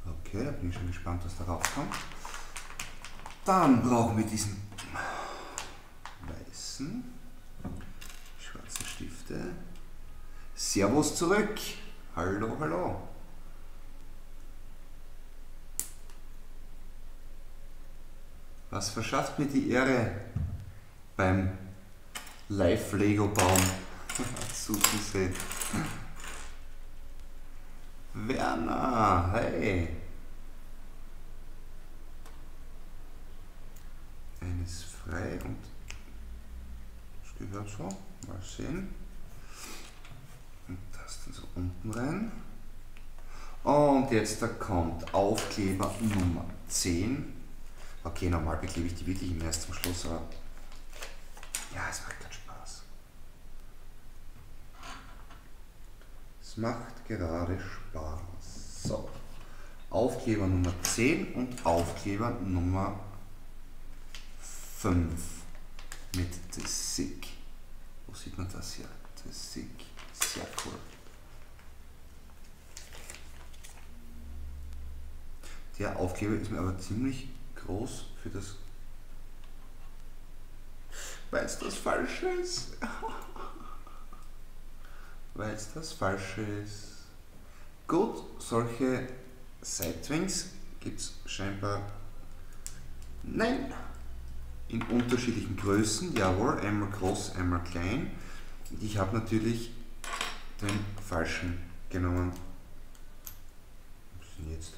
Okay, da bin ich schon gespannt, was darauf kommt. Dann brauchen wir diesen weißen, schwarzen Stifte. Servus zurück. Hallo, hallo. Was verschafft mir die Ehre beim Live Lego bauen. *laughs* Zusehen. Werner, hey. Eines frei und das gehört so. Mal sehen. Und das dann so unten rein. Und jetzt da kommt Aufkleber Nummer 10. Okay, normal beklebe ich die wirklich immer erst zum Schluss, aber ja, es macht gerade Spaß. Es macht gerade Spaß. So, Aufkleber Nummer 10 und Aufkleber Nummer 5 mit The Sick. Wo sieht man das hier? The Sick. Sehr cool. Der Aufkleber ist mir aber ziemlich groß für das. Weil es das Falsche ist. *laughs* Weil es das Falsche ist. Gut, solche Sidewings gibt es scheinbar. Nein! In unterschiedlichen Größen, jawohl, einmal groß, einmal klein. Ich habe natürlich den falschen genommen. Jetzt?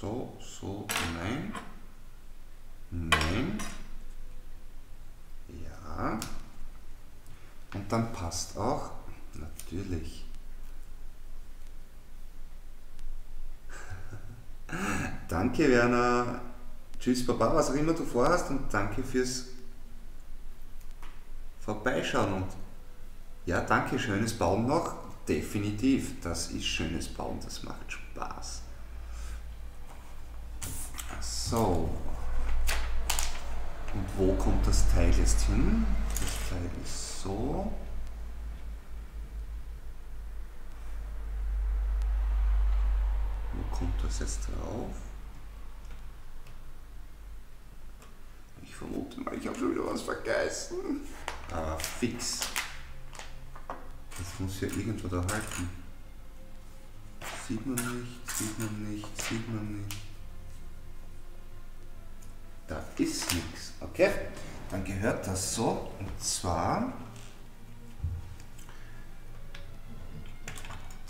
So, so, nein. Nein. Ja. Und dann passt auch, natürlich. *laughs* danke Werner. Tschüss Papa, was auch immer du vorhast und danke fürs Vorbeischauen und ja, danke, schönes Bauen noch. Definitiv, das ist schönes Bauen, das macht Spaß. So. Und wo kommt das Teil jetzt hin? Das Teil ist so. Wo kommt das jetzt drauf? Vermute mal, ich habe schon wieder was vergessen. Aber fix. Das muss ja irgendwo da halten. Sieht man nicht, sieht man nicht, sieht man nicht. Da ist nichts. Okay, dann gehört das so. Und zwar,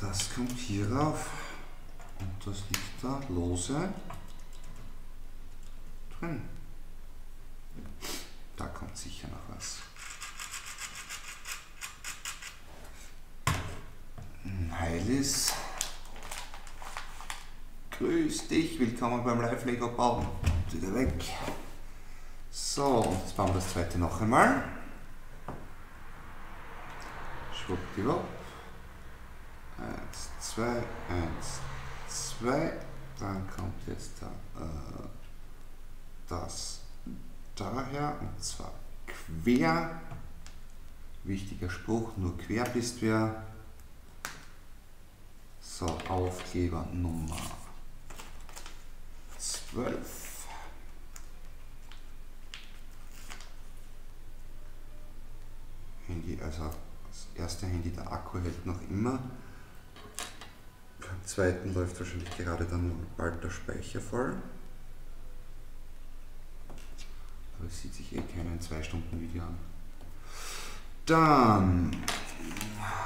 das kommt hier rauf. Und das liegt da lose drin. Da kommt sicher noch was. Heilis. Grüß dich, willkommen beim Live Lego Bauen wieder weg. So, jetzt bauen wir das zweite noch einmal. Schwuppdiwupp. Eins, zwei, eins, zwei. Dann kommt jetzt da, äh, das daher und zwar quer. Wichtiger Spruch, nur quer bist wer. So, Aufkleber Nummer 12. Handy, also das erste Handy, der Akku hält noch immer. Beim zweiten läuft wahrscheinlich gerade dann bald der Speicher voll. Aber es sieht sich eh keinen 2 Stunden Video an. Dann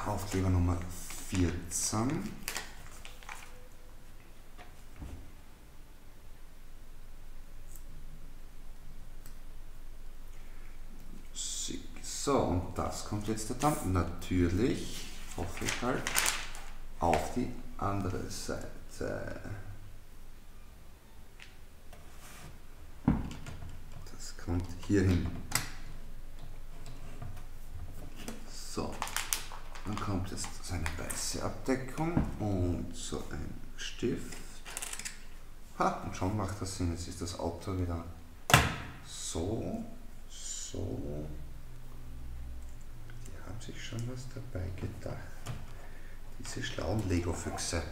Aufkleber Nummer 14. So, und das kommt jetzt dann natürlich, hoffe ich halt, auf die andere Seite. Das kommt hier hin. So, dann kommt jetzt so eine weiße Abdeckung und so ein Stift. Ha, und schon macht das Sinn. Jetzt ist das Auto wieder so, so, haben sich schon was dabei gedacht. Diese schlauen Lego-Füchse.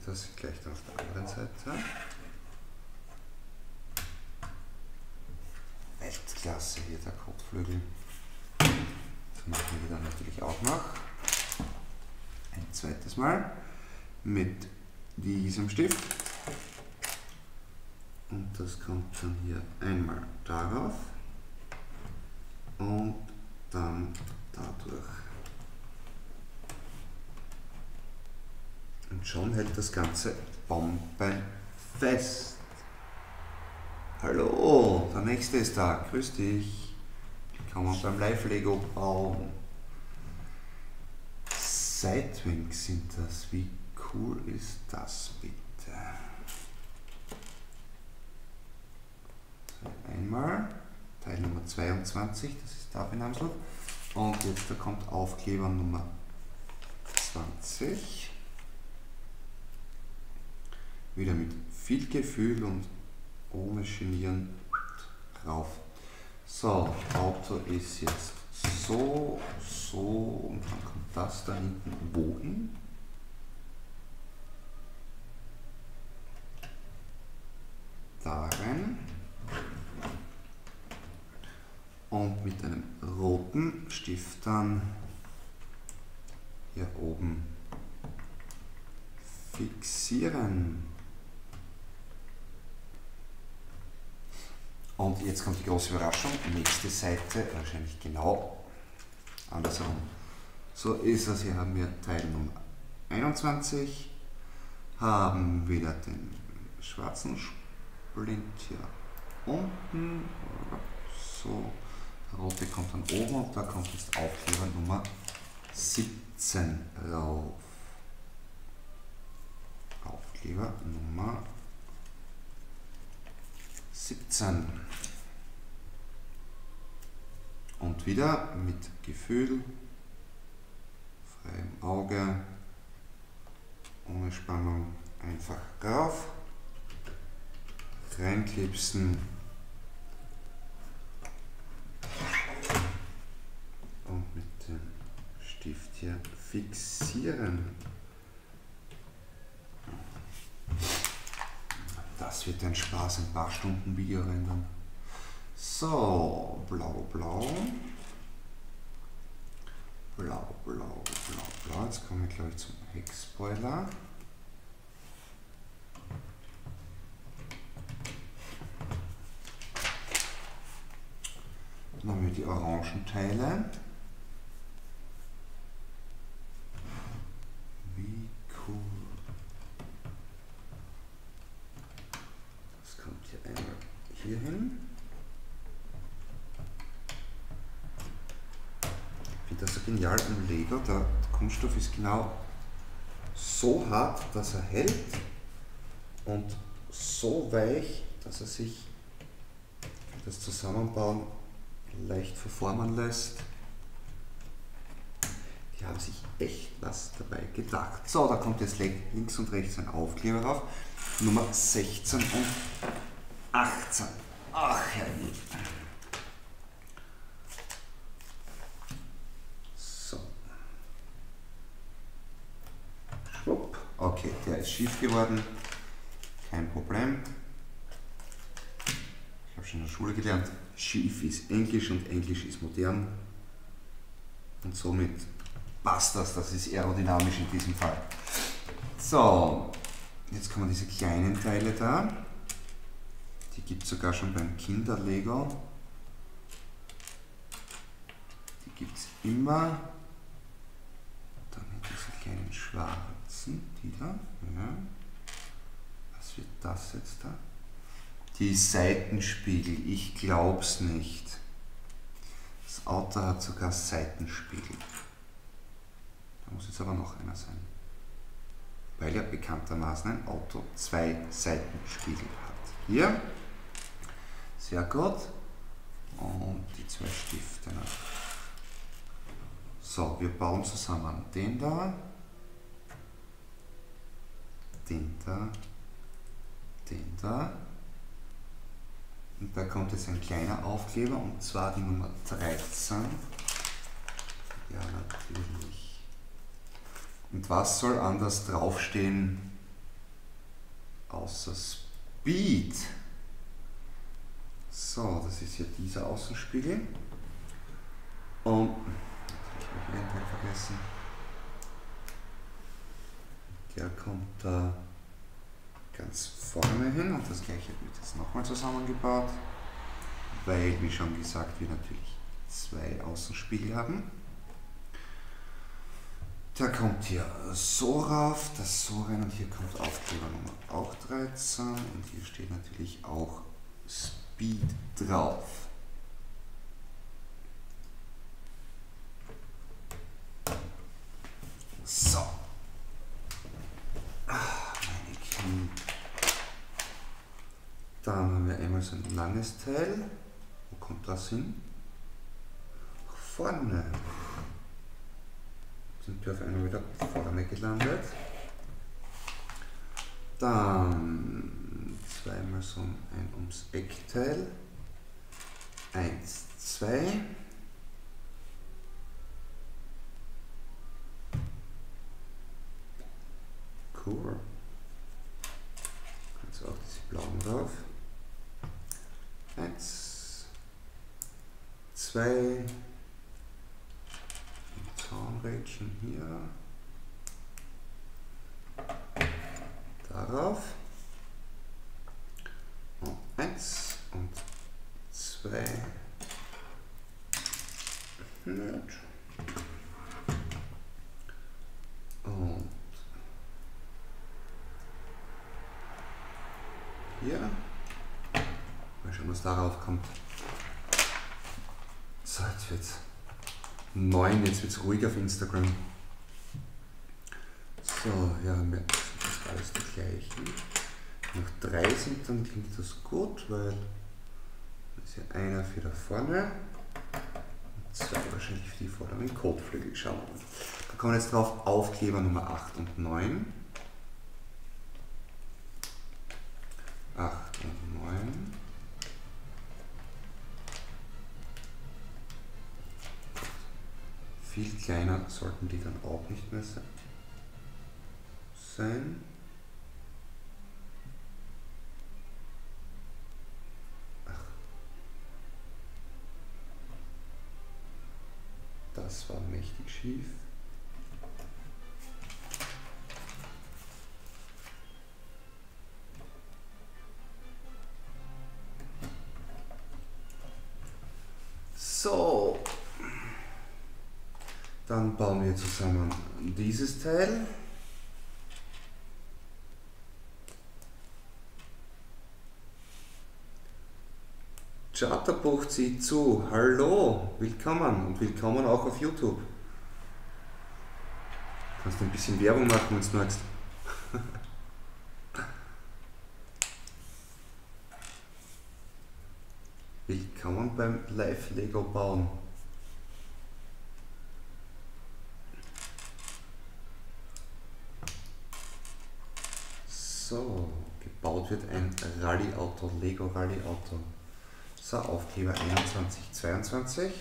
Ich das gleich dann auf der anderen Seite. Weltklasse hier der Kotflügel. Das machen wir dann natürlich auch noch. Ein zweites Mal mit diesem Stift Und das kommt dann hier einmal darauf und dann dadurch. Und schon hält das Ganze bombenfest. Hallo, der nächste ist da. Grüß dich. Willkommen beim Live-Lego bauen. Sidewings sind das. Wie cool ist das bitte? Einmal. Teil Nummer 22, das ist da benamselt. Und jetzt da kommt Aufkleber Nummer 20. Wieder mit viel Gefühl und ohne Genieren drauf. So, Auto ist jetzt so, so und dann kommt das da hinten wohin? Darin. Und mit einem roten Stift dann hier oben fixieren. Und jetzt kommt die große Überraschung, nächste Seite wahrscheinlich genau andersherum. So ist es, hier haben wir Teil Nummer 21, haben wieder den schwarzen Splint hier unten, so, der rote kommt dann oben und da kommt jetzt Aufkleber Nummer 17 rauf. Aufkleber Nummer 17. Und wieder mit Gefühl, freiem Auge, ohne Spannung, einfach rauf, reinklipsen und mit dem Stift hier fixieren. Das wird ein Spaß, ein paar Stunden Video rendern. So, blau, blau. Blau, blau, blau, blau. Jetzt kommen wir gleich zum Heckspoiler. Dann haben wir die orangen Teile. Wie cool. Das kommt hier einmal hier hin. Ich finde das so genial am Lego. Der Kunststoff ist genau so hart, dass er hält und so weich, dass er sich das Zusammenbauen leicht verformen lässt. Die haben sich echt was dabei gedacht. So, da kommt jetzt links und rechts ein Aufkleber drauf. Nummer 16 und 18. Ach herrje. So. Schwupp. Okay, der ist schief geworden. Kein Problem. Ich habe schon in der Schule gelernt, schief ist Englisch und Englisch ist modern. Und somit passt das, das ist aerodynamisch in diesem Fall. So, jetzt kommen diese kleinen Teile da. Die gibt es sogar schon beim Kinderlego. Die gibt es immer. Dann diese kleinen schwarzen, die da. Ja. Was wird das jetzt da? Die Seitenspiegel, ich glaub's nicht. Das Auto hat sogar Seitenspiegel. Da muss jetzt aber noch einer sein. Weil ja bekanntermaßen ein Auto zwei Seitenspiegel hat. Hier, sehr gut. Und die zwei Stifte noch. So, wir bauen zusammen den da, den da, den da. Und da kommt jetzt ein kleiner Aufkleber und zwar die Nummer 13. Ja, natürlich. Und was soll anders draufstehen außer Speed? So, das ist hier dieser Außenspiegel. Und jetzt habe ich einen Teil vergessen. Der kommt da ganz vorne hin und das gleiche wird jetzt nochmal zusammengebaut, weil, wie schon gesagt, wir natürlich zwei Außenspiegel haben. Da kommt hier so rauf, das so rein und hier kommt Aufkleber Nummer auch 13 und hier steht natürlich auch Speed drauf. So. Meine Knie. Dann haben wir einmal so ein langes Teil. Wo kommt das hin? Vorne. Sind wir auf einmal wieder vorne gelandet. Dann zweimal so ein ums Eckteil. Eins, zwei. Cool. Jetzt auch diese blauen drauf. Eins, zwei, Zahnrädchen hier. Darauf. Und eins und zwei. Und hier. Mal schauen, was darauf kommt. So, jetzt wird's neun, jetzt wird's ruhig auf Instagram. So, ja, wir das alles die gleichen. Noch drei sind, dann klingt das gut, weil das ist ja einer für da vorne und zwei wahrscheinlich für die vorderen Kotflügel. Schauen wir mal. Da kommen wir jetzt drauf Aufkleber Nummer 8 und 9. 8 und 9. Viel kleiner sollten die dann auch nicht mehr se- sein. Ach. Das war mächtig schief. Wir zusammen dieses Teil. Charterbucht Sie zu. Hallo, willkommen und willkommen auch auf YouTube. Kannst du ein bisschen Werbung machen, wenn du magst. *laughs* Willkommen beim Live Lego bauen. So, gebaut wird ein Rallye-Auto, Lego Rallye-Auto. So, Aufkleber 21, 22.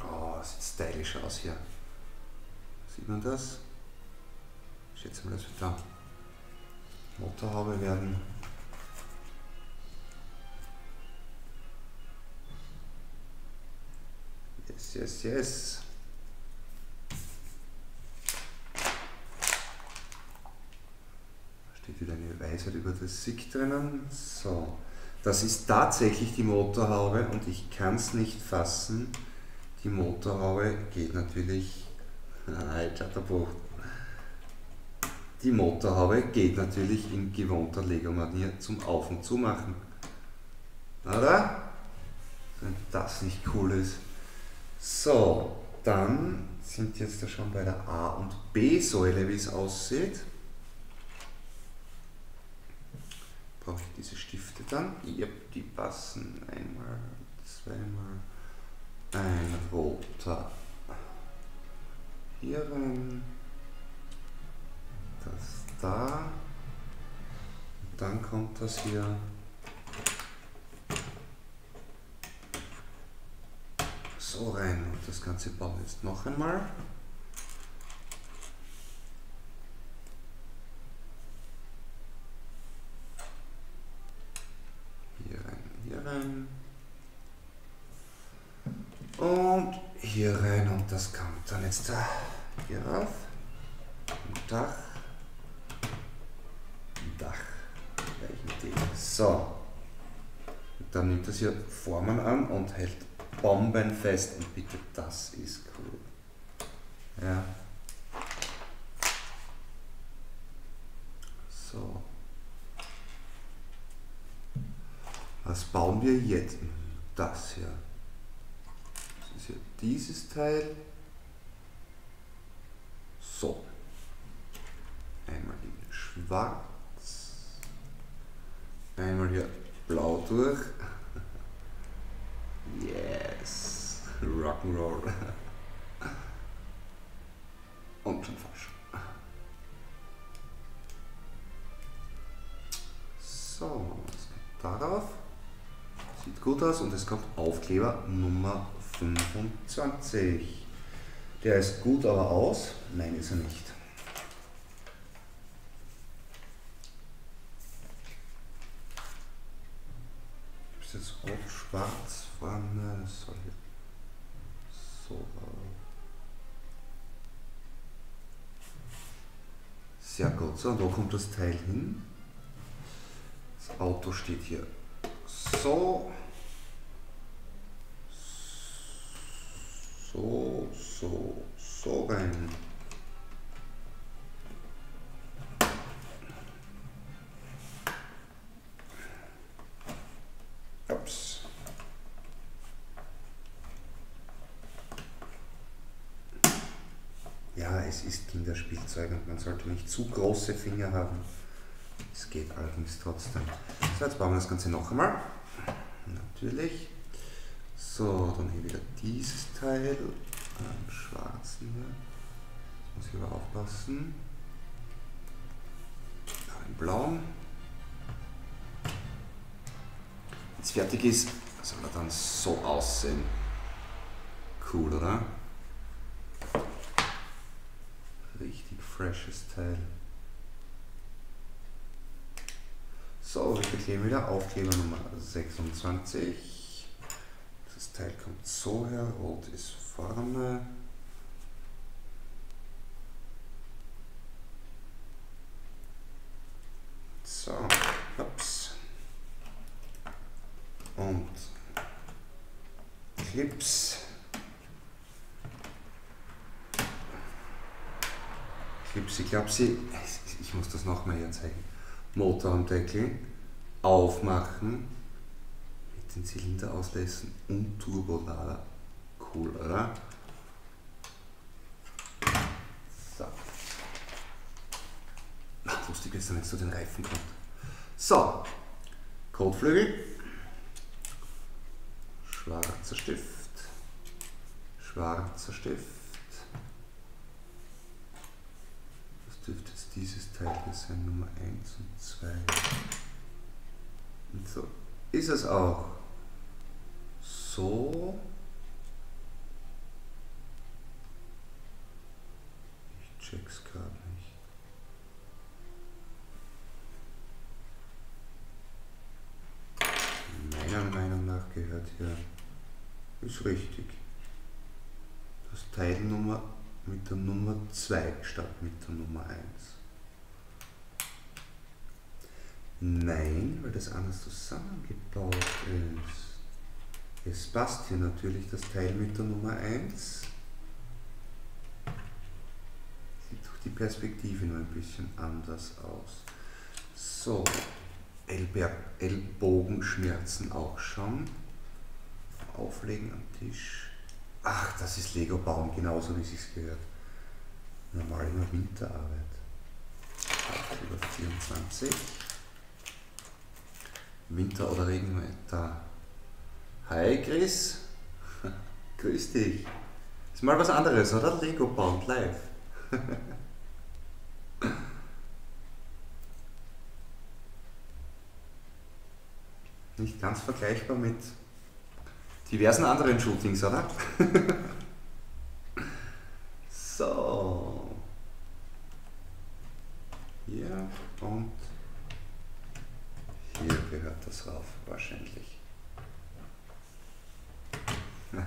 Oh, sieht stylisch aus hier. Sieht man das? Ich schätze mal, das wird da Motorhaube werden. Yes, yes, yes. Steht wieder eine Weisheit über das SIG drinnen. So, das ist tatsächlich die Motorhaube und ich kann es nicht fassen. Die Motorhaube geht natürlich. *laughs* Alter, der. Die Motorhaube geht natürlich in gewohnter Lego-Manier zum Auf- und Zumachen. Oder? Wenn das nicht cool ist. So, dann sind jetzt da schon bei der A- und B-Säule, wie es aussieht. Brauche ich diese Stifte dann? Ja, die passen. Einmal, zweimal. Ein roter hier rein. Das da. Und dann kommt das hier. So rein. Und das Ganze bauen wir jetzt noch einmal. Hier rein, hier rein. Und hier rein und das kommt dann jetzt da hier rauf. Dach. Dach. Gleichen Ding. So. Dann nimmt das hier Formen an und hält bombenfest. Und bitte, das ist cool. Ja. So. Was bauen wir jetzt? Das hier. Das ist hier dieses Teil. So. Einmal in schwarz. Einmal hier blau durch. Yes. Rock'n'Roll. Und schon falsch. So, was kommt darauf? Sieht gut aus und es kommt Aufkleber Nummer 25. Der ist gut aber aus. Nein, ist er nicht. Ist jetzt rot, vorne, das soll hier so Sehr gut. So, und wo kommt das Teil hin? Das Auto steht hier so. So, so, so rein. Und man sollte nicht zu große Finger haben. Es geht allerdings trotzdem. So, jetzt bauen wir das Ganze noch einmal. Natürlich. So, dann hier wieder dieses Teil. Einen schwarzen hier. Jetzt muss ich aber aufpassen. Einen blauen. Wenn es fertig ist, soll er dann so aussehen. Cool, oder? Richtig freshes Teil. So, wir bekleben wieder Aufkleber Nummer 26. Das Teil kommt so her, rot ist vorne. So, ups. Und Clips. Clipsy, Klapsi. Ich muss das nochmal hier zeigen. Motor am Deckel, aufmachen, mit den Zylinder auslassen und Turbolader. Cool, oder? So. Ach, lustig ist, wenn es zu den Reifen kommt. So, Kotflügel, schwarzer Stift, schwarzer Stift. Das dürfte jetzt dieses Teil hier sein, Nummer 1 und 2. Und so ist es auch. So. Ich check's gerade nicht. Meiner Meinung nach gehört hier, ist richtig, das Teilnummer mit der Nummer 2 statt mit der Nummer 1. Nein, weil das anders zusammengebaut ist. Es passt hier natürlich das Teil mit der Nummer 1. Sieht durch die Perspektive nur ein bisschen anders aus. So, Ellbogenschmerzen auch schon. Auflegen am Tisch. Ach, das ist Lego bauen, genauso wie es sich gehört. Normal immer Winterarbeit. Über 24. Winter- oder Regenwetter. Hi Chris. *laughs* Grüß dich. Ist mal was anderes, oder? Lego bauen live. *laughs* Nicht ganz vergleichbar mit diversen anderen Shootings, oder? *laughs* so. Hier und hier gehört das rauf, wahrscheinlich. *laughs*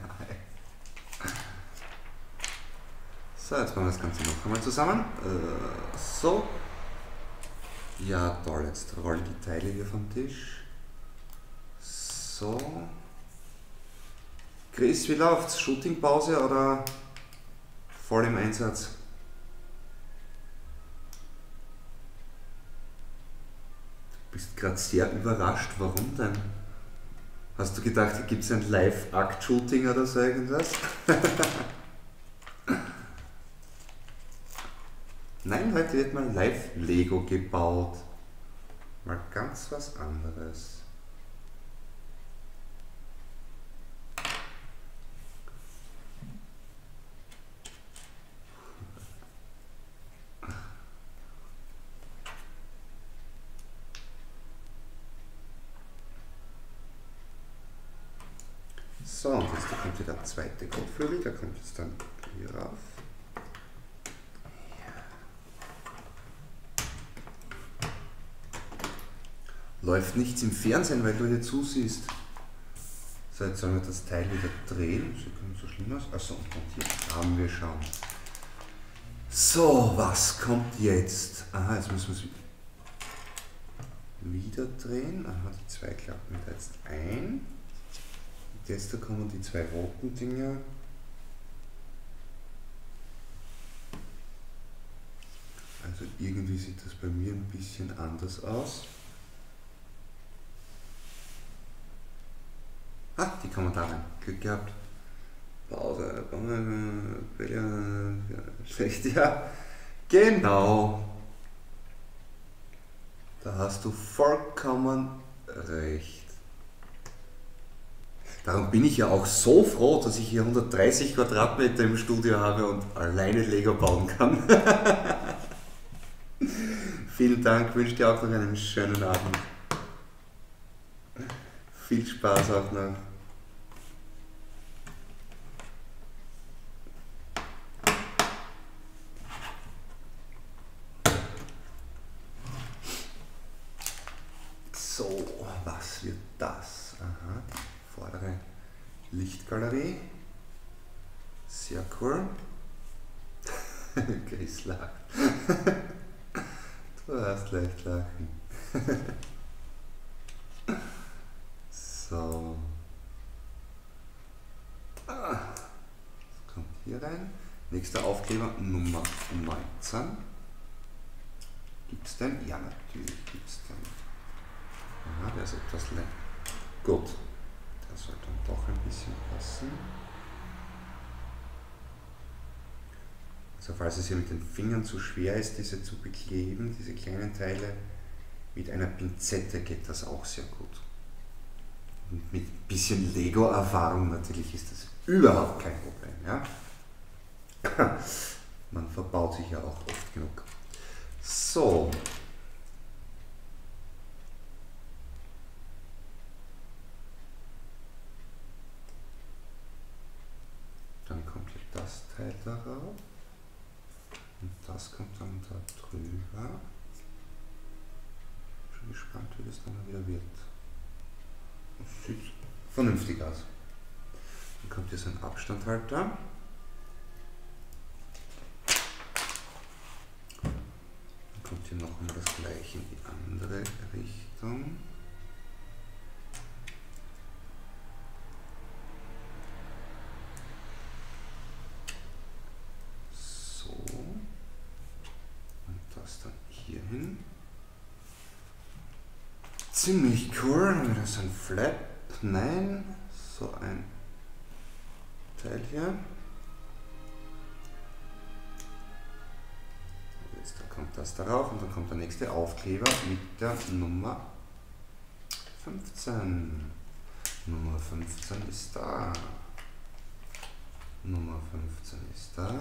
So, jetzt machen wir das Ganze noch einmal zusammen. Äh, so. Ja, toll, jetzt roll die Teile hier vom Tisch. So. Chris, wie läuft's? Shootingpause oder voll im Einsatz? Du bist gerade sehr überrascht. Warum denn? Hast du gedacht, gibt es ein Live-Akt-Shooting oder so irgendwas? *laughs* Nein, heute wird mal Live-Lego gebaut. Mal ganz was anderes. So, und jetzt kommt wieder der zweite Kotflügel, der kommt jetzt dann hier rauf. Läuft nichts im Fernsehen, weil du hier zusiehst. So, jetzt sollen wir das Teil wieder drehen. Sieht nicht so schlimm aus. Achso, und hier haben wir schon. So, was kommt jetzt? Aha, jetzt müssen wir es wieder drehen. Aha, die zwei klappen jetzt ein. Jetzt da kommen die zwei roten Dinger. Also irgendwie sieht das bei mir ein bisschen anders aus. Ah, die rein. Glück gehabt. Pause. Schlecht, ja. Genau. Da hast du vollkommen recht. Darum bin ich ja auch so froh, dass ich hier 130 Quadratmeter im Studio habe und alleine Lego bauen kann. *laughs* Vielen Dank, wünsche dir auch noch einen schönen Abend. Viel Spaß auch noch. So, was wird das? Aha, die vordere Lichtgalerie. Sehr cool. *laughs* Chris lacht. Du hast leicht lachen. *laughs* So. Das kommt hier rein. Nächster Aufkleber Nummer 19. Gibt es denn? Ja, natürlich gibt es den. Aha, der ist etwas länger. Gut. Der soll dann doch ein bisschen passen. Also falls es hier mit den Fingern zu schwer ist, diese zu bekleben, diese kleinen Teile, mit einer Pinzette geht das auch sehr gut. Und mit ein bisschen Lego-Erfahrung natürlich ist das überhaupt kein Problem. Ja? *laughs* Man verbaut sich ja auch oft genug. So. Dann kommt hier Teil darauf. Und das kommt dann da drüber. Schon gespannt, wie das dann wieder wird. Das sieht vernünftig aus. Dann kommt hier so ein Abstandhalter. Dann kommt hier noch einmal das gleiche in die andere Richtung. So. Und das dann hier hin. Ziemlich cool. Haben wir da so ein Flap? Nein. So ein Teil hier. Jetzt kommt das darauf und dann kommt der nächste Aufkleber mit der Nummer 15. Nummer 15 ist da. Nummer 15 ist da.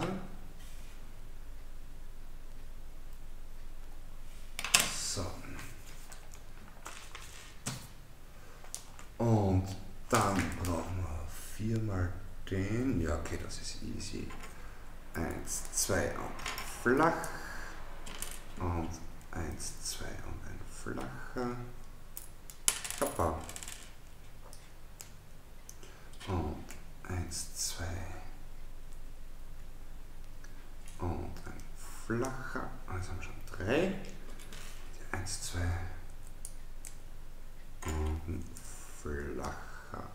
So. Und dann brauchen wir viermal den. Ja, okay, das ist easy. Eins, zwei und flach. Und eins, zwei und ein flacher. Hoppa. Und eins, zwei. flacher. Also haben wir schon drei. Eins, zwei. Und flacher.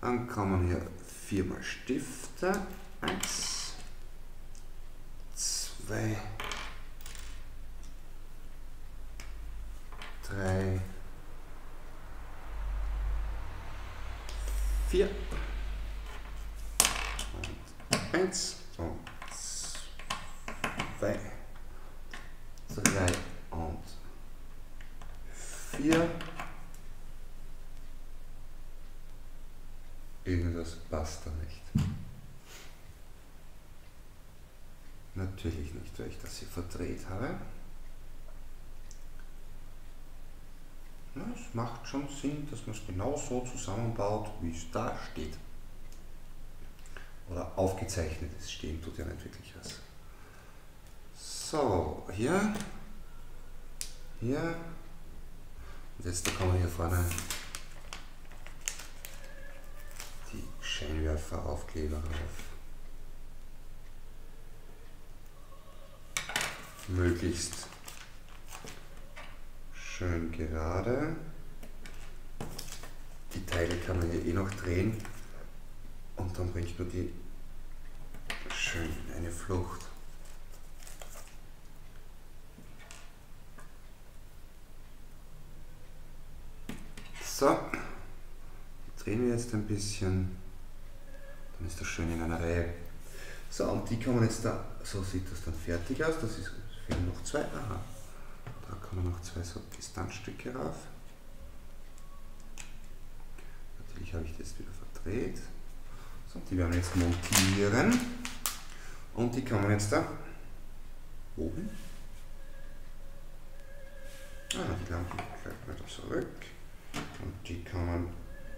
Dann kommen hier viermal Stifte. Eins, zwei, drei, vier und eins und zwei, drei und vier. Irgendwas passt da nicht. Natürlich nicht, weil ich das hier verdreht habe. Ja, es macht schon Sinn, dass man es genau so zusammenbaut, wie es da steht. Oder aufgezeichnet ist. Stehen tut ja nicht wirklich was. So, hier. Hier. Und jetzt da kommen wir hier vorne die Scheinwerferaufkleber drauf. Möglichst schön gerade. Die Teile kann man hier eh noch drehen und dann bringt man die schön in eine Flucht. So, drehen wir jetzt ein bisschen, dann ist das schön in einer Reihe. So, und die kommen jetzt da, so sieht das dann fertig aus, das ist, fehlen noch zwei, aha, da kommen noch zwei so Distanzstücke rauf. Natürlich habe ich das wieder verdreht. So, die werden wir jetzt montieren und die kommen jetzt da oben. Ah, die Lampe gleich wieder zurück. Und die kommen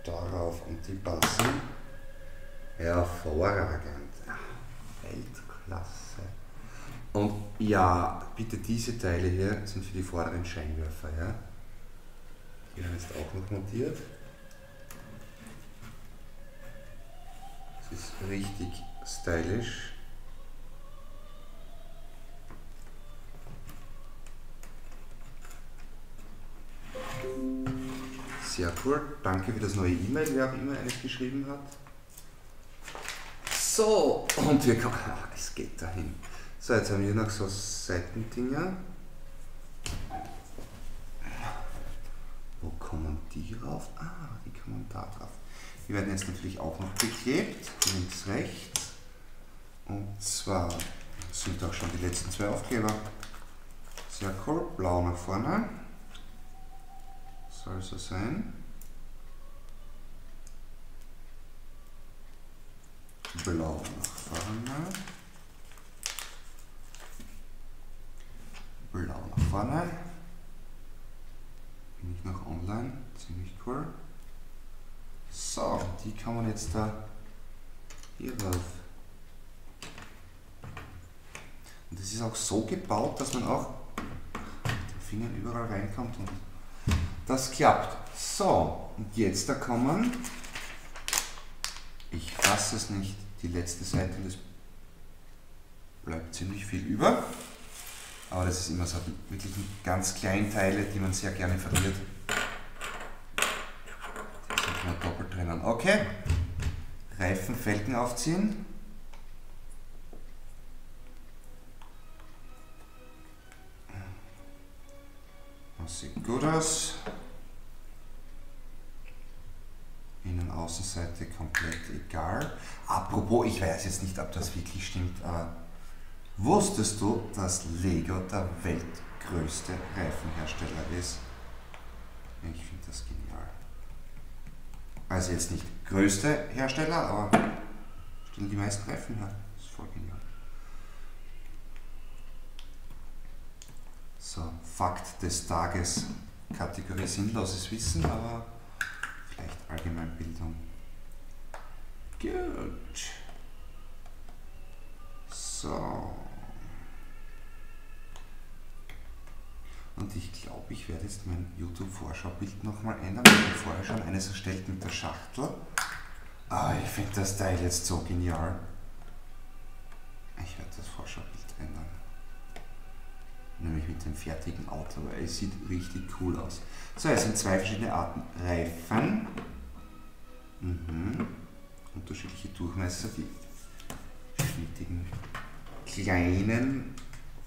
darauf und die passen hervorragend. Weltklasse. Und ja, bitte diese Teile hier sind für die vorderen Scheinwerfer. Ja? Die werden jetzt auch noch montiert. Das ist richtig stylisch. Sehr cool. Danke für das neue E-Mail, wer auch immer eines geschrieben hat. So, und wir kommen. Ach, es geht dahin. So, jetzt haben wir noch so Seitendinger. Wo kommen die rauf? Ah, die kommen da drauf. Die werden jetzt natürlich auch noch beklebt. Links, rechts. Und zwar sind auch schon die letzten zwei Aufkleber. Sehr cool. Blau nach vorne soll so sein. Blau nach vorne. Blau nach vorne. Bin ich noch online? Ziemlich cool. So, die kann man jetzt da hier drauf. Und das ist auch so gebaut, dass man auch mit den Fingern überall reinkommt und das klappt. So, und jetzt da kommen, ich fasse es nicht, die letzte Seite, das bleibt ziemlich viel über. Aber das ist immer so wirklich ganz kleine Teile, die man sehr gerne verliert. Die sind wir doppelt drinnen. Okay, Reifenfelgen aufziehen. Das sieht gut aus. Innen-Außenseite komplett egal. Apropos, ich weiß jetzt nicht, ob das wirklich stimmt, aber wusstest du, dass Lego der weltgrößte Reifenhersteller ist? Ich finde das genial. Also jetzt nicht größte Hersteller, aber stellen die meisten Reifen her. Das ist voll genial. So, Fakt des Tages. Kategorie sinnloses Wissen, aber vielleicht Allgemeinbildung. Gut. So. Und ich glaube, ich werde jetzt mein YouTube-Vorschaubild nochmal ändern. Ich habe vorher schon eines erstellt mit der Schachtel. Ah, ich finde das Teil jetzt so genial. Ich werde das Vorschaubild ändern. Nämlich mit dem fertigen Auto, weil es sieht richtig cool aus. So, es sind zwei verschiedene Arten Reifen. Mhm. Unterschiedliche Durchmesser, die schnittigen kleinen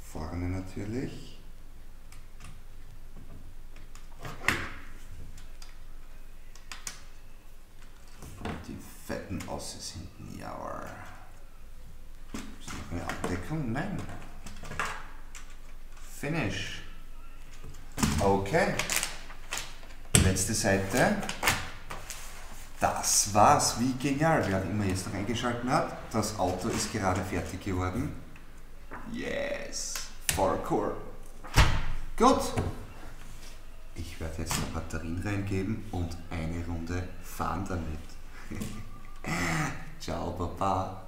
vorne natürlich. Und die fetten Ossis hinten, ja. Ist noch eine Abdeckung? Nein. Finish. Okay. Letzte Seite. Das war's. Wie genial. Wer immer jetzt noch eingeschaltet hat, das Auto ist gerade fertig geworden. Yes. Cool. Gut. Ich werde jetzt noch Batterien reingeben und eine Runde fahren damit. *laughs* Ciao, Papa.